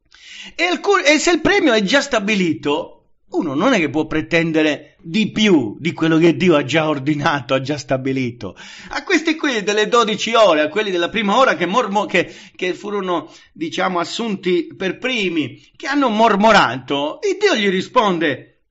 E, alcun, e se il premio è già stabilito, uno non è che può pretendere di più di quello che Dio ha già ordinato, ha già stabilito. A questi qui delle 12 ore, a quelli della prima ora che, mormo, che, che furono, diciamo, assunti per primi, che hanno mormorato, e Dio gli risponde,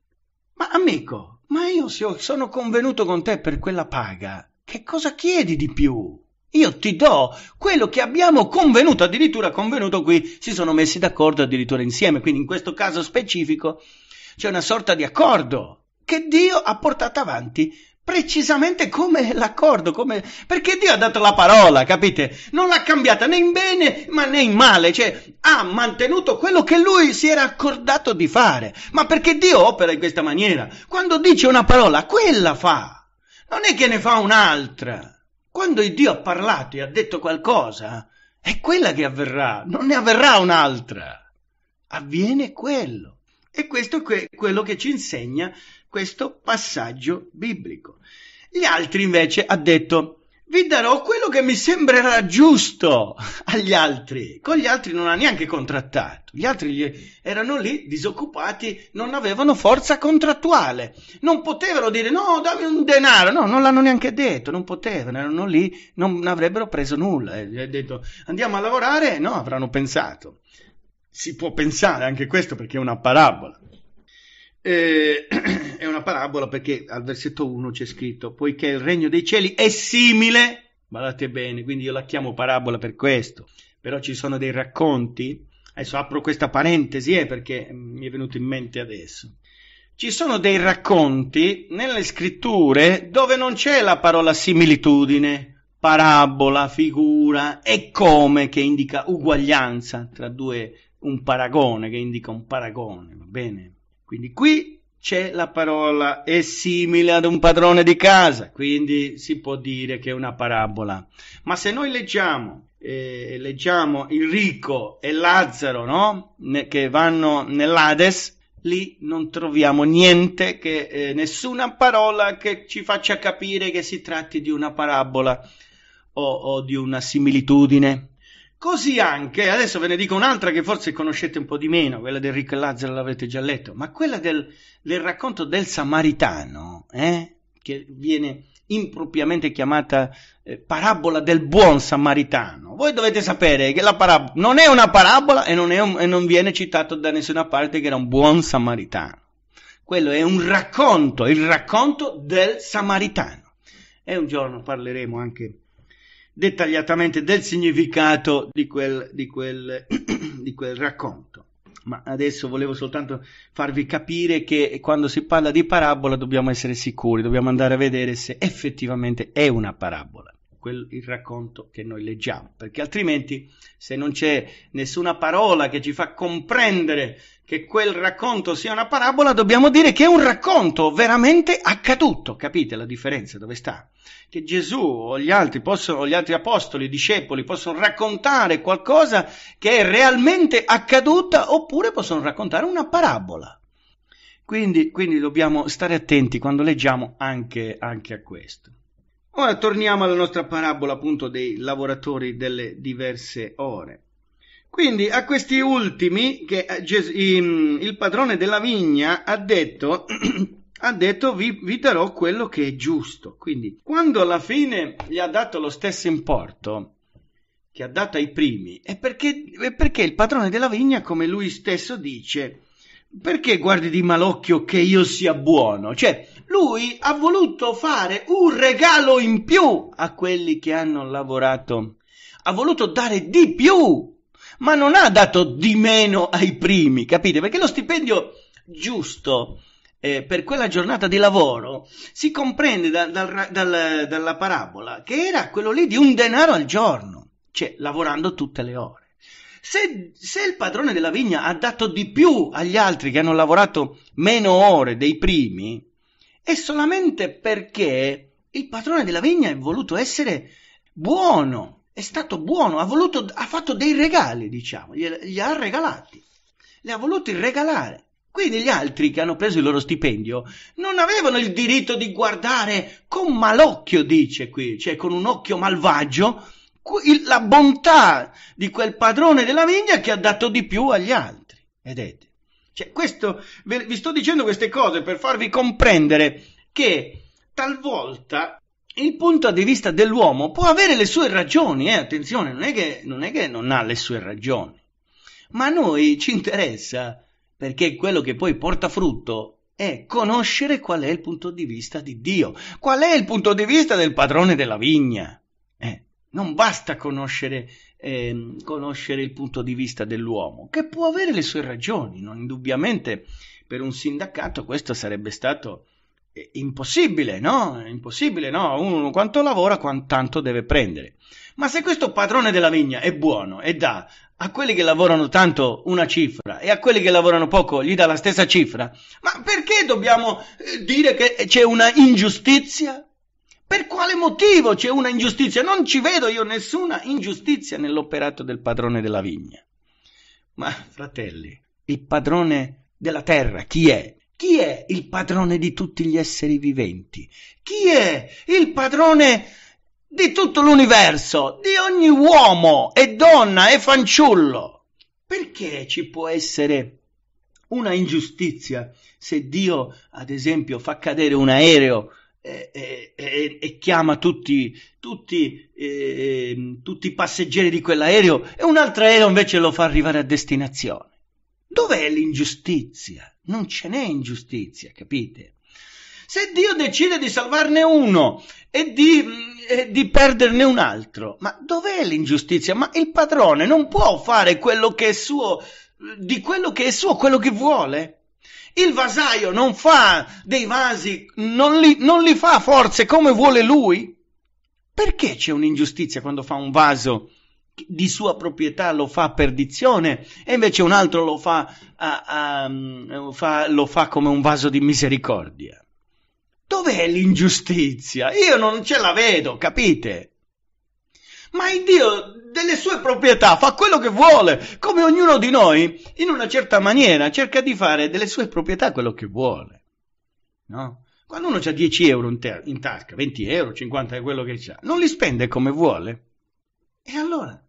ma amico, ma io sono convenuto con te per quella paga, che cosa chiedi di più? Io ti do quello che abbiamo convenuto, addirittura convenuto qui, si sono messi d'accordo addirittura insieme, quindi in questo caso specifico c'è una sorta di accordo che Dio ha portato avanti precisamente come l'accordo, come... perché Dio ha dato la parola, capite? Non l'ha cambiata né in bene ma né in male, cioè ha mantenuto quello che lui si era accordato di fare. Ma perché Dio opera in questa maniera? Quando dice una parola, quella fa, non è che ne fa un'altra. Quando Dio ha parlato e ha detto qualcosa, è quella che avverrà, non ne avverrà un'altra. Avviene quello. E questo è quello che ci insegna questo passaggio biblico. Gli altri invece ha detto, vi darò quello che mi sembrerà giusto *laughs* agli altri. Con gli altri non ha neanche contrattato. Gli altri erano lì disoccupati, non avevano forza contrattuale. Non potevano dire no, dammi un denaro. No, non l'hanno neanche detto, non potevano, erano lì, non avrebbero preso nulla. Ha detto andiamo a lavorare? No, avranno pensato si può pensare anche questo perché è una parabola. Eh, *clears throat* è una parabola perché al versetto 1 c'è scritto, poiché il regno dei cieli è simile, guardate bene, quindi io la chiamo parabola per questo, però ci sono dei racconti, adesso apro questa parentesi eh, perché mi è venuto in mente adesso. Ci sono dei racconti nelle scritture dove non c'è la parola similitudine, parabola, figura e come che indica uguaglianza tra due un paragone che indica un paragone, va bene? Quindi qui c'è la parola è simile ad un padrone di casa, quindi si può dire che è una parabola. Ma se noi leggiamo, eh, leggiamo il ricco e Lazzaro, no? Ne, che vanno nell'Ades, lì non troviamo niente, che, eh, nessuna parola che ci faccia capire che si tratti di una parabola o, o di una similitudine. Così anche, adesso ve ne dico un'altra che forse conoscete un po' di meno, quella del ricco e Lazzaro l'avete già letto, ma quella del, del racconto del Samaritano, eh? che viene impropriamente chiamata eh, parabola del buon Samaritano. Voi dovete sapere che la parabola non è una parabola e non, un, e non viene citato da nessuna parte che era un buon Samaritano. Quello è un racconto, il racconto del Samaritano. E un giorno parleremo anche dettagliatamente del significato di quel, di quel, *clears throat* di quel racconto. Ma adesso volevo soltanto farvi capire che quando si parla di parabola dobbiamo essere sicuri, dobbiamo andare a vedere se effettivamente è una parabola quel, il racconto che noi leggiamo, perché altrimenti se non c'è nessuna parola che ci fa comprendere che quel racconto sia una parabola, dobbiamo dire che è un racconto veramente accaduto. Capite la differenza dove sta? Che Gesù o gli altri, possono, gli altri apostoli, discepoli possono raccontare qualcosa che è realmente accaduta oppure possono raccontare una parabola. Quindi, quindi dobbiamo stare attenti quando leggiamo anche, anche a questo. Ora torniamo alla nostra parabola appunto dei lavoratori delle diverse ore. Quindi a questi ultimi che eh, il padrone della vigna ha detto, *clears throat* ha detto vi, vi, darò quello che è giusto. Quindi quando alla fine gli ha dato lo stesso importo, che ha dato ai primi è perché, è perché il padrone della vigna, come lui stesso dice, perché guardi di malocchio che io sia buono? Cioè, lui ha voluto fare un regalo in più a quelli che hanno lavorato, ha voluto dare di più, ma non ha dato di meno ai primi, capite? Perché lo stipendio giusto eh, per quella giornata di lavoro si comprende da, dal, dal, dalla parabola che era quello lì di un denaro al giorno, cioè lavorando tutte le ore. Se, se, il padrone della vigna ha dato di più agli altri che hanno lavorato meno ore dei primi, è solamente perché il padrone della vigna è voluto essere buono, è stato buono, ha, voluto, ha fatto dei regali, diciamo, gli, gli ha regalati, li ha voluti regalare. Quindi gli altri che hanno preso il loro stipendio non avevano il diritto di guardare con malocchio, dice qui, cioè con un occhio malvagio, la bontà di quel padrone della vigna che ha dato di più agli altri. Vedete? Cioè, questo, vi sto dicendo queste cose per farvi comprendere che talvolta il punto di vista dell'uomo può avere le sue ragioni, eh? attenzione, non è, che, non è che non ha le sue ragioni, ma a noi ci interessa perché quello che poi porta frutto è conoscere qual è il punto di vista di Dio, qual è il punto di vista del padrone della vigna. Eh, non basta conoscere, eh, conoscere il punto di vista dell'uomo, che può avere le sue ragioni, non indubbiamente per un sindacato questo sarebbe stato impossibile, no? Impossibile, no? Uno quanto lavora, quanto deve prendere. Ma se questo padrone della vigna è buono e dà a quelli che lavorano tanto una cifra e a quelli che lavorano poco gli dà la stessa cifra, ma perché dobbiamo eh, dire che c'è una ingiustizia? Per quale motivo c'è una ingiustizia? Non ci vedo io nessuna ingiustizia nell'operato del padrone della vigna. Ma, fratelli, il padrone della terra chi è? Chi è il padrone di tutti gli esseri viventi? Chi è il padrone di tutto l'universo, di ogni uomo e donna e fanciullo. Perché ci può essere una ingiustizia se Dio, ad esempio, fa cadere un aereo e, e, e, e chiama tutti, tutti, eh, tutti i passeggeri di quell'aereo e un altro aereo invece lo fa arrivare a destinazione? Dov'è l'ingiustizia? Non ce n'è ingiustizia, capite? Se Dio decide di salvarne uno e di eh, di perderne un altro. Ma dov'è l'ingiustizia? Ma il padrone non può fare quello che è suo, di quello che è suo, quello che vuole. Il vasaio non fa dei vasi, non li, non li fa forze come vuole lui. Perché c'è un'ingiustizia quando fa un vaso di sua proprietà lo fa a perdizione e invece un altro lo fa, a, a, fa, lo fa come un vaso di misericordia? Dov'è l'ingiustizia? Io non ce la vedo, capite? Ma il Dio delle sue proprietà fa quello che vuole, come ognuno di noi, in una certa maniera, cerca di fare delle sue proprietà quello che vuole. No? Quando uno ha 10 euro in, ter- in tasca, 20 euro, 50 è quello che ha, non li spende come vuole. E allora?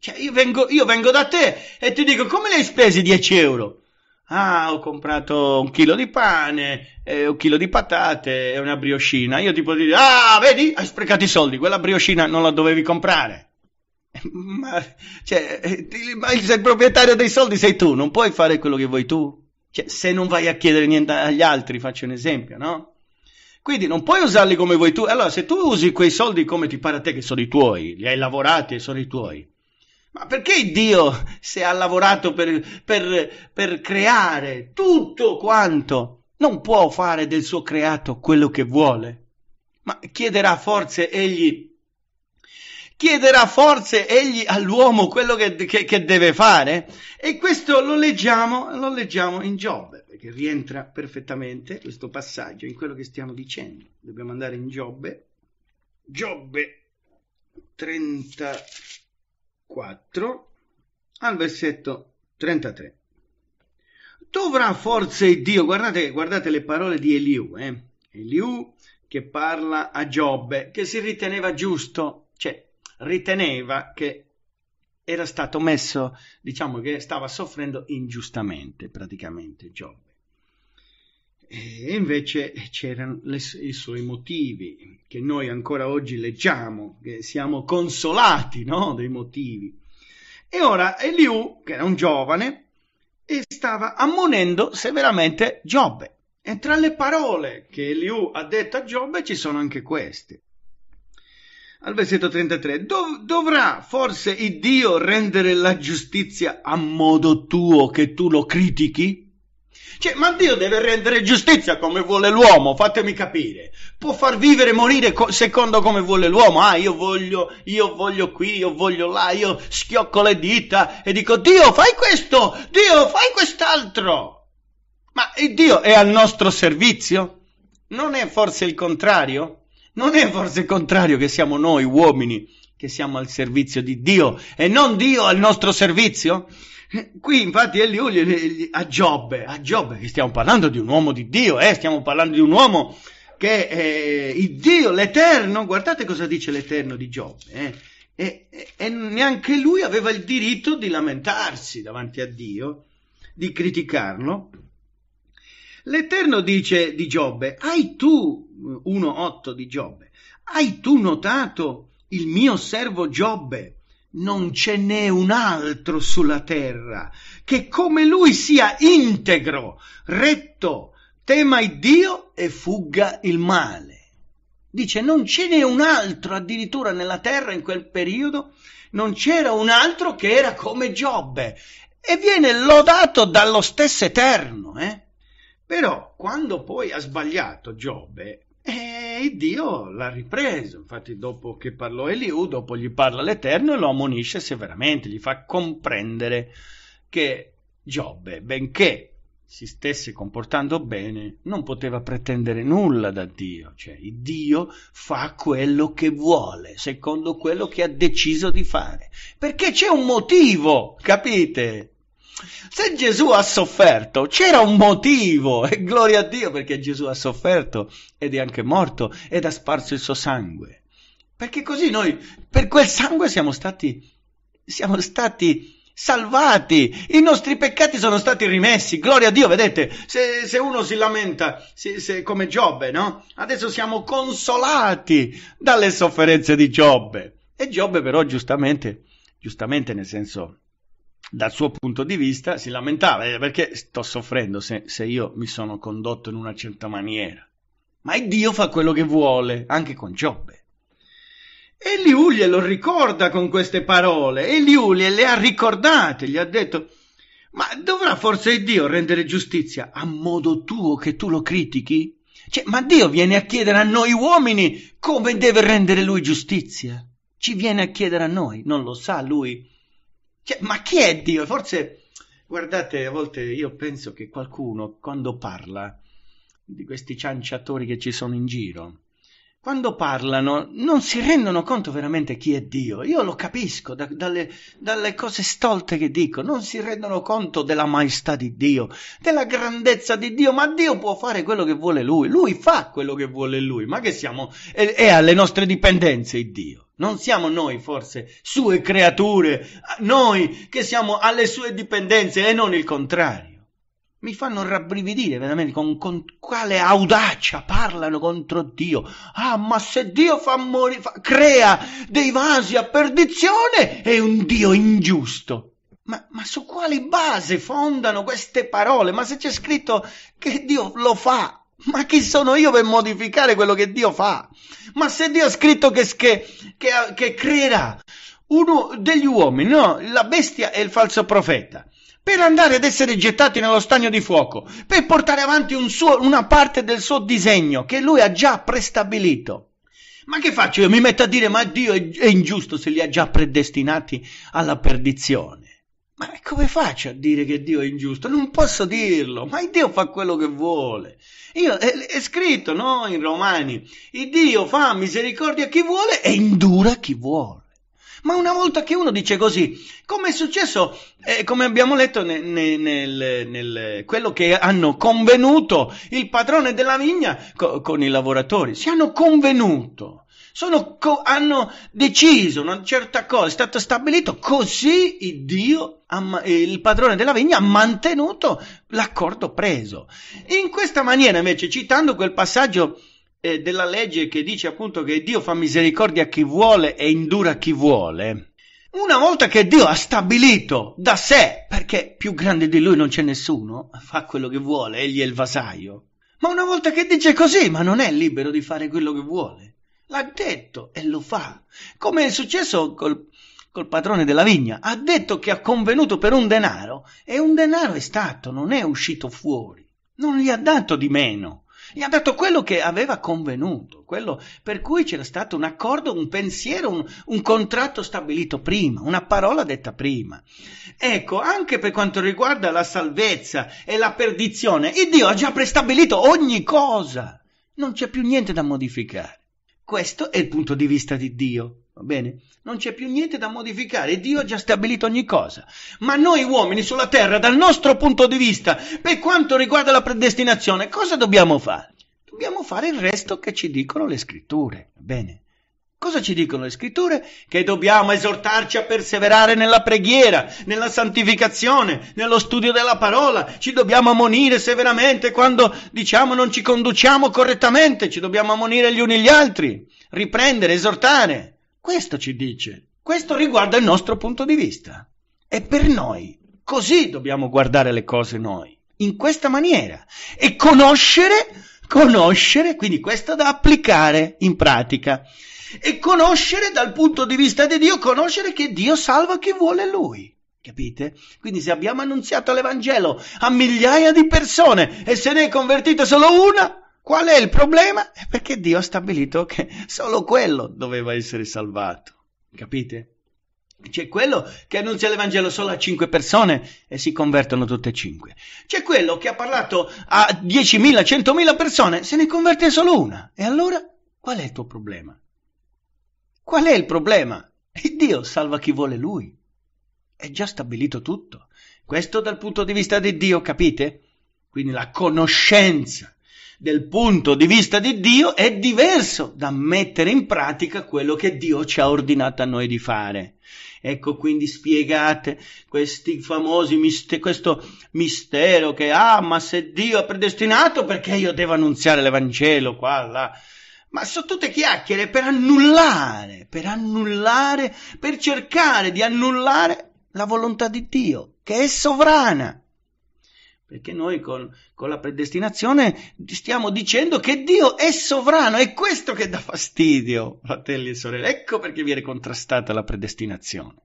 Cioè, io vengo, io vengo da te e ti dico, come li hai spesi 10 euro? Ah, ho comprato un chilo di pane, eh, un chilo di patate e una brioscina. Io ti potrei dire, ah, vedi, hai sprecato i soldi, quella brioscina non la dovevi comprare. *laughs* Ma, cioè, ma il proprietario dei soldi sei tu, non puoi fare quello che vuoi tu. Cioè, se non vai a chiedere niente agli altri, faccio un esempio, no? Quindi non puoi usarli come vuoi tu. Allora, se tu usi quei soldi come ti pare a te che sono i tuoi, li hai lavorati e sono i tuoi, ma perché Dio, se ha lavorato per, per, per creare tutto quanto, non può fare del suo creato quello che vuole? Ma chiederà forse egli chiederà forse egli all'uomo quello che, che, che, deve fare? E questo lo leggiamo, lo leggiamo in Giobbe, perché rientra perfettamente questo passaggio in quello che stiamo dicendo. Dobbiamo andare in Giobbe. Giobbe 30. 4 al versetto 33. Dovrà forse Dio, guardate, guardate le parole di Eliù, eh? Eliù che parla a Giobbe, che si riteneva giusto, cioè riteneva che era stato messo, diciamo che stava soffrendo ingiustamente praticamente Giobbe. E invece c'erano le, i suoi motivi, che noi ancora oggi leggiamo, che siamo consolati no? dei motivi. E ora Eliù, che era un giovane, stava ammonendo severamente Giobbe. E tra le parole che Eliù ha detto a Giobbe ci sono anche queste. Al versetto 33, Dov- dovrà forse il Dio rendere la giustizia a modo tuo che tu lo critichi? Cioè, ma Dio deve rendere giustizia come vuole l'uomo, fatemi capire. Può far vivere e morire co- secondo come vuole l'uomo. Ah, io voglio, io voglio qui, io voglio là, io schiocco le dita e dico, Dio, fai questo, Dio, fai quest'altro. Ma Dio è al nostro servizio? Non è forse il contrario? Non è forse il contrario che siamo noi uomini che siamo al servizio di Dio e non Dio al nostro servizio? Qui infatti Eliù a Giobbe, a Giobbe, che stiamo parlando di un uomo di Dio, eh? stiamo parlando di un uomo che è il Dio, l'Eterno, guardate cosa dice l'Eterno di Giobbe, eh? e, e neanche lui aveva il diritto di lamentarsi davanti a Dio, di criticarlo, L'Eterno dice di Giobbe, hai tu, 1.8 di Giobbe, hai tu notato il mio servo Giobbe? Non ce n'è un altro sulla terra che come lui sia integro, retto, tema il Dio e fugga il male. Dice, non ce n'è un altro addirittura nella terra in quel periodo, non c'era un altro che era come Giobbe e viene lodato dallo stesso Eterno, eh? Però quando poi ha sbagliato Giobbe, eh, Dio l'ha ripreso. Infatti, dopo che parlò Eliù, dopo gli parla l'Eterno e lo ammonisce severamente, gli fa comprendere che Giobbe, benché si stesse comportando bene, non poteva pretendere nulla da Dio, cioè Dio fa quello che vuole, secondo quello che ha deciso di fare, perché c'è un motivo, capite? Se Gesù ha sofferto, c'era un motivo, e gloria a Dio perché Gesù ha sofferto ed è anche morto ed ha sparso il suo sangue. Perché così noi, per quel sangue siamo stati, siamo stati salvati, i nostri peccati sono stati rimessi, gloria a Dio, vedete, se, se uno si lamenta se, se, come Giobbe, no? Adesso siamo consolati dalle sofferenze di Giobbe. E Giobbe però giustamente, giustamente nel senso dal suo punto di vista si lamentava eh, perché sto soffrendo se, se, io mi sono condotto in una certa maniera. Ma Dio fa quello che vuole, anche con Giobbe. E Liu glielo ricorda con queste parole, e Liu le ha ricordate, gli ha detto, ma dovrà forse Dio rendere giustizia a modo tuo che tu lo critichi? Cioè, ma Dio viene a chiedere a noi uomini come deve rendere lui giustizia? Ci viene a chiedere a noi, non lo sa lui cioè, ma chi è Dio? Forse, guardate, a volte io penso che qualcuno, quando parla di questi cianciatori che ci sono in giro, quando parlano non si rendono conto veramente chi è Dio. Io lo capisco da, dalle, dalle, cose stolte che dico, non si rendono conto della maestà di Dio, della grandezza di Dio, ma Dio può fare quello che vuole Lui, Lui fa quello che vuole Lui, ma che siamo, è, è alle nostre dipendenze il Dio. Non siamo noi forse sue creature, noi che siamo alle sue dipendenze e non il contrario. Mi fanno rabbrividire veramente con, con quale audacia parlano contro Dio. Ah, ma se Dio fa morire, fa, crea dei vasi a perdizione, è un Dio ingiusto. Ma, ma su quali base fondano queste parole? Ma se c'è scritto che Dio lo fa, ma chi sono io per modificare quello che Dio fa? Ma se Dio ha scritto che, che, che, che creerà uno degli uomini, no, la bestia e il falso profeta, per andare ad essere gettati nello stagno di fuoco, per portare avanti un suo, una parte del suo disegno che lui ha già prestabilito. Ma che faccio io? Mi metto a dire ma Dio è, è ingiusto se li ha già predestinati alla perdizione. Ma come faccio a dire che Dio è ingiusto? Non posso dirlo, ma Dio fa quello che vuole. Io, è, è, scritto no, in Romani, il Dio fa misericordia a chi vuole e indura chi vuole. Ma una volta che uno dice così, come è successo, eh, come abbiamo letto nel, nel, nel, quello che hanno convenuto il padrone della vigna co, con i lavoratori, si hanno convenuto co- hanno deciso una certa cosa, è stato stabilito così il Dio, il padrone della vigna, ha mantenuto l'accordo preso. In questa maniera, invece, citando quel passaggio eh, della legge che dice appunto che Dio fa misericordia a chi vuole e indura a chi vuole, una volta che Dio ha stabilito da sé, perché più grande di lui non c'è nessuno, fa quello che vuole, egli è il vasaio, ma una volta che dice così, ma non è libero di fare quello che vuole. L'ha detto e lo fa. Come è successo col, col padrone della vigna. Ha detto che ha convenuto per un denaro e un denaro è stato, non è uscito fuori. Non gli ha dato di meno. Gli ha dato quello che aveva convenuto, quello per cui c'era stato un accordo, un pensiero, un, un, contratto stabilito prima, una parola detta prima. Ecco, anche per quanto riguarda la salvezza e la perdizione, il Dio ha già prestabilito ogni cosa. Non c'è più niente da modificare. Questo è il punto di vista di Dio, va bene? Non c'è più niente da modificare, Dio ha già stabilito ogni cosa. Ma noi uomini sulla terra, dal nostro punto di vista, per quanto riguarda la predestinazione, cosa dobbiamo fare? Dobbiamo fare il resto che ci dicono le scritture, va bene? Cosa ci dicono le scritture? Che dobbiamo esortarci a perseverare nella preghiera, nella santificazione, nello studio della parola. Ci dobbiamo ammonire severamente quando diciamo non ci conduciamo correttamente. Ci dobbiamo ammonire gli uni gli altri, riprendere, esortare. Questo ci dice. Questo riguarda il nostro punto di vista. E per noi. Così dobbiamo guardare le cose noi. In questa maniera. E conoscere, conoscere, quindi questo da applicare in pratica e conoscere dal punto di vista di Dio, conoscere che Dio salva chi vuole Lui. Capite? Quindi se abbiamo annunziato l'Evangelo a migliaia di persone e se ne è convertita solo una, qual è il problema? È perché Dio ha stabilito che solo quello doveva essere salvato. Capite? C'è quello che annunzia l'Evangelo solo a cinque persone e si convertono tutte e cinque. C'è quello che ha parlato a 10.000, 100.000 persone, se ne converte solo una. E allora qual è il tuo problema? Qual è il problema? Dio salva chi vuole Lui. È già stabilito tutto. Questo dal punto di vista di Dio, capite? Quindi la conoscenza del punto di vista di Dio è diverso da mettere in pratica quello che Dio ci ha ordinato a noi di fare. Ecco quindi spiegate questi famosi miste- questo mistero che ah, ma se Dio ha predestinato perché io devo annunziare l'Evangelo qua là ma sono tutte chiacchiere per annullare, per annullare, per cercare di annullare la volontà di Dio, che è sovrana. Perché noi con, con la predestinazione stiamo dicendo che Dio è sovrano, è questo che dà fastidio, fratelli e sorelle. Ecco perché viene contrastata la predestinazione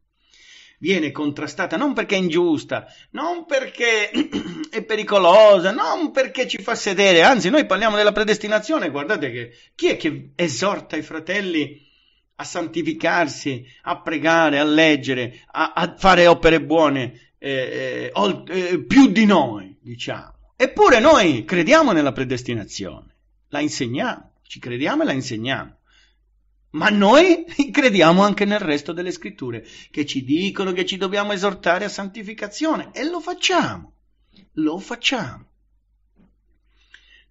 viene contrastata non perché è ingiusta, non perché *clears throat* è pericolosa, non perché ci fa sedere, anzi noi parliamo della predestinazione, guardate che chi è che esorta i fratelli a santificarsi, a pregare, a leggere, a, a fare opere buone eh, eh, eh, più di noi, diciamo. Eppure noi crediamo nella predestinazione, la insegniamo, ci crediamo e la insegniamo. Ma noi *laughs* crediamo anche nel resto delle scritture, che ci dicono che ci dobbiamo esortare a santificazione e lo facciamo, lo facciamo.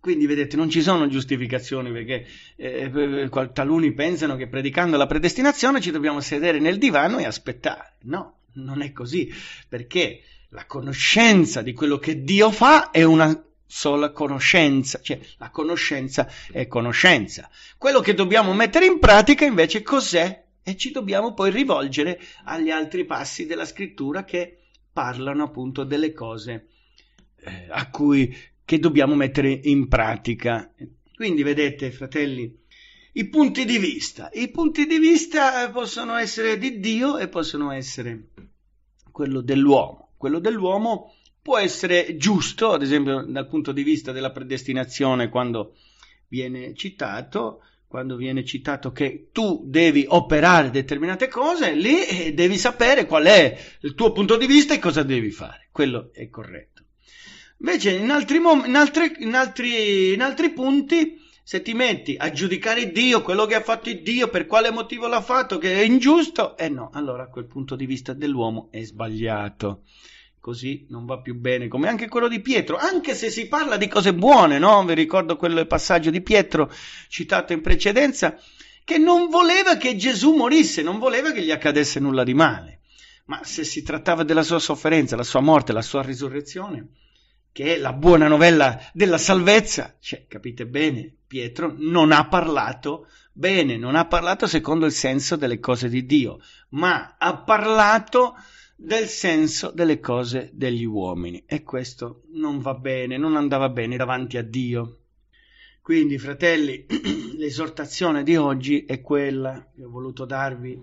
Quindi vedete, non ci sono giustificazioni perché eh, taluni pensano che predicando la predestinazione ci dobbiamo sedere nel divano e aspettare. No, non è così, perché la conoscenza di quello che Dio fa è una sola conoscenza, cioè la conoscenza è conoscenza. Quello che dobbiamo mettere in pratica invece cos'è? E ci dobbiamo poi rivolgere agli altri passi della scrittura che parlano appunto delle cose eh, a cui che dobbiamo mettere in pratica. Quindi vedete, fratelli, i punti di vista. I punti di vista possono essere di Dio e possono essere quello dell'uomo. Quello dell'uomo può essere giusto, ad esempio dal punto di vista della predestinazione, quando viene citato, quando viene citato che tu devi operare determinate cose, lì eh, devi sapere qual è il tuo punto di vista e cosa devi fare. Quello è corretto. Invece in altri, mom- in altri, in altri, in altri punti, se ti metti a giudicare Dio, quello che ha fatto Dio, per quale motivo l'ha fatto, che è ingiusto, eh no, allora quel punto di vista dell'uomo è sbagliato così non va più bene, come anche quello di Pietro, anche se si parla di cose buone, no? Vi ricordo quel passaggio di Pietro citato in precedenza, che non voleva che Gesù morisse, non voleva che gli accadesse nulla di male. Ma se si trattava della sua sofferenza, la sua morte, la sua risurrezione, che è la buona novella della salvezza, cioè, capite bene, Pietro non ha parlato bene, non ha parlato secondo il senso delle cose di Dio, ma ha parlato del senso delle cose degli uomini e questo non va bene, non andava bene davanti a Dio. Quindi, fratelli, *clears throat* l'esortazione di oggi è quella che ho voluto darvi,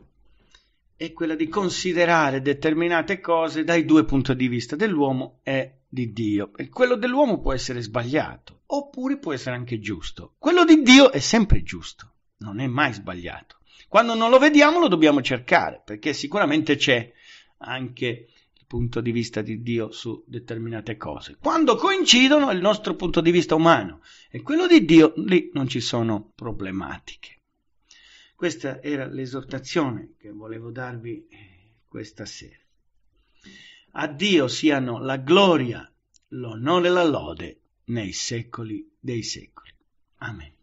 è quella di considerare determinate cose dai due punti di vista dell'uomo e di Dio. E quello dell'uomo può essere sbagliato, oppure può essere anche giusto. Quello di Dio è sempre giusto, non è mai sbagliato. Quando non lo vediamo lo dobbiamo cercare, perché sicuramente c'è anche il punto di vista di Dio su determinate cose. Quando coincidono il nostro punto di vista umano e quello di Dio, lì non ci sono problematiche. Questa era l'esortazione che volevo darvi questa sera. A Dio siano la gloria, l'onore e la lode nei secoli dei secoli. Amen.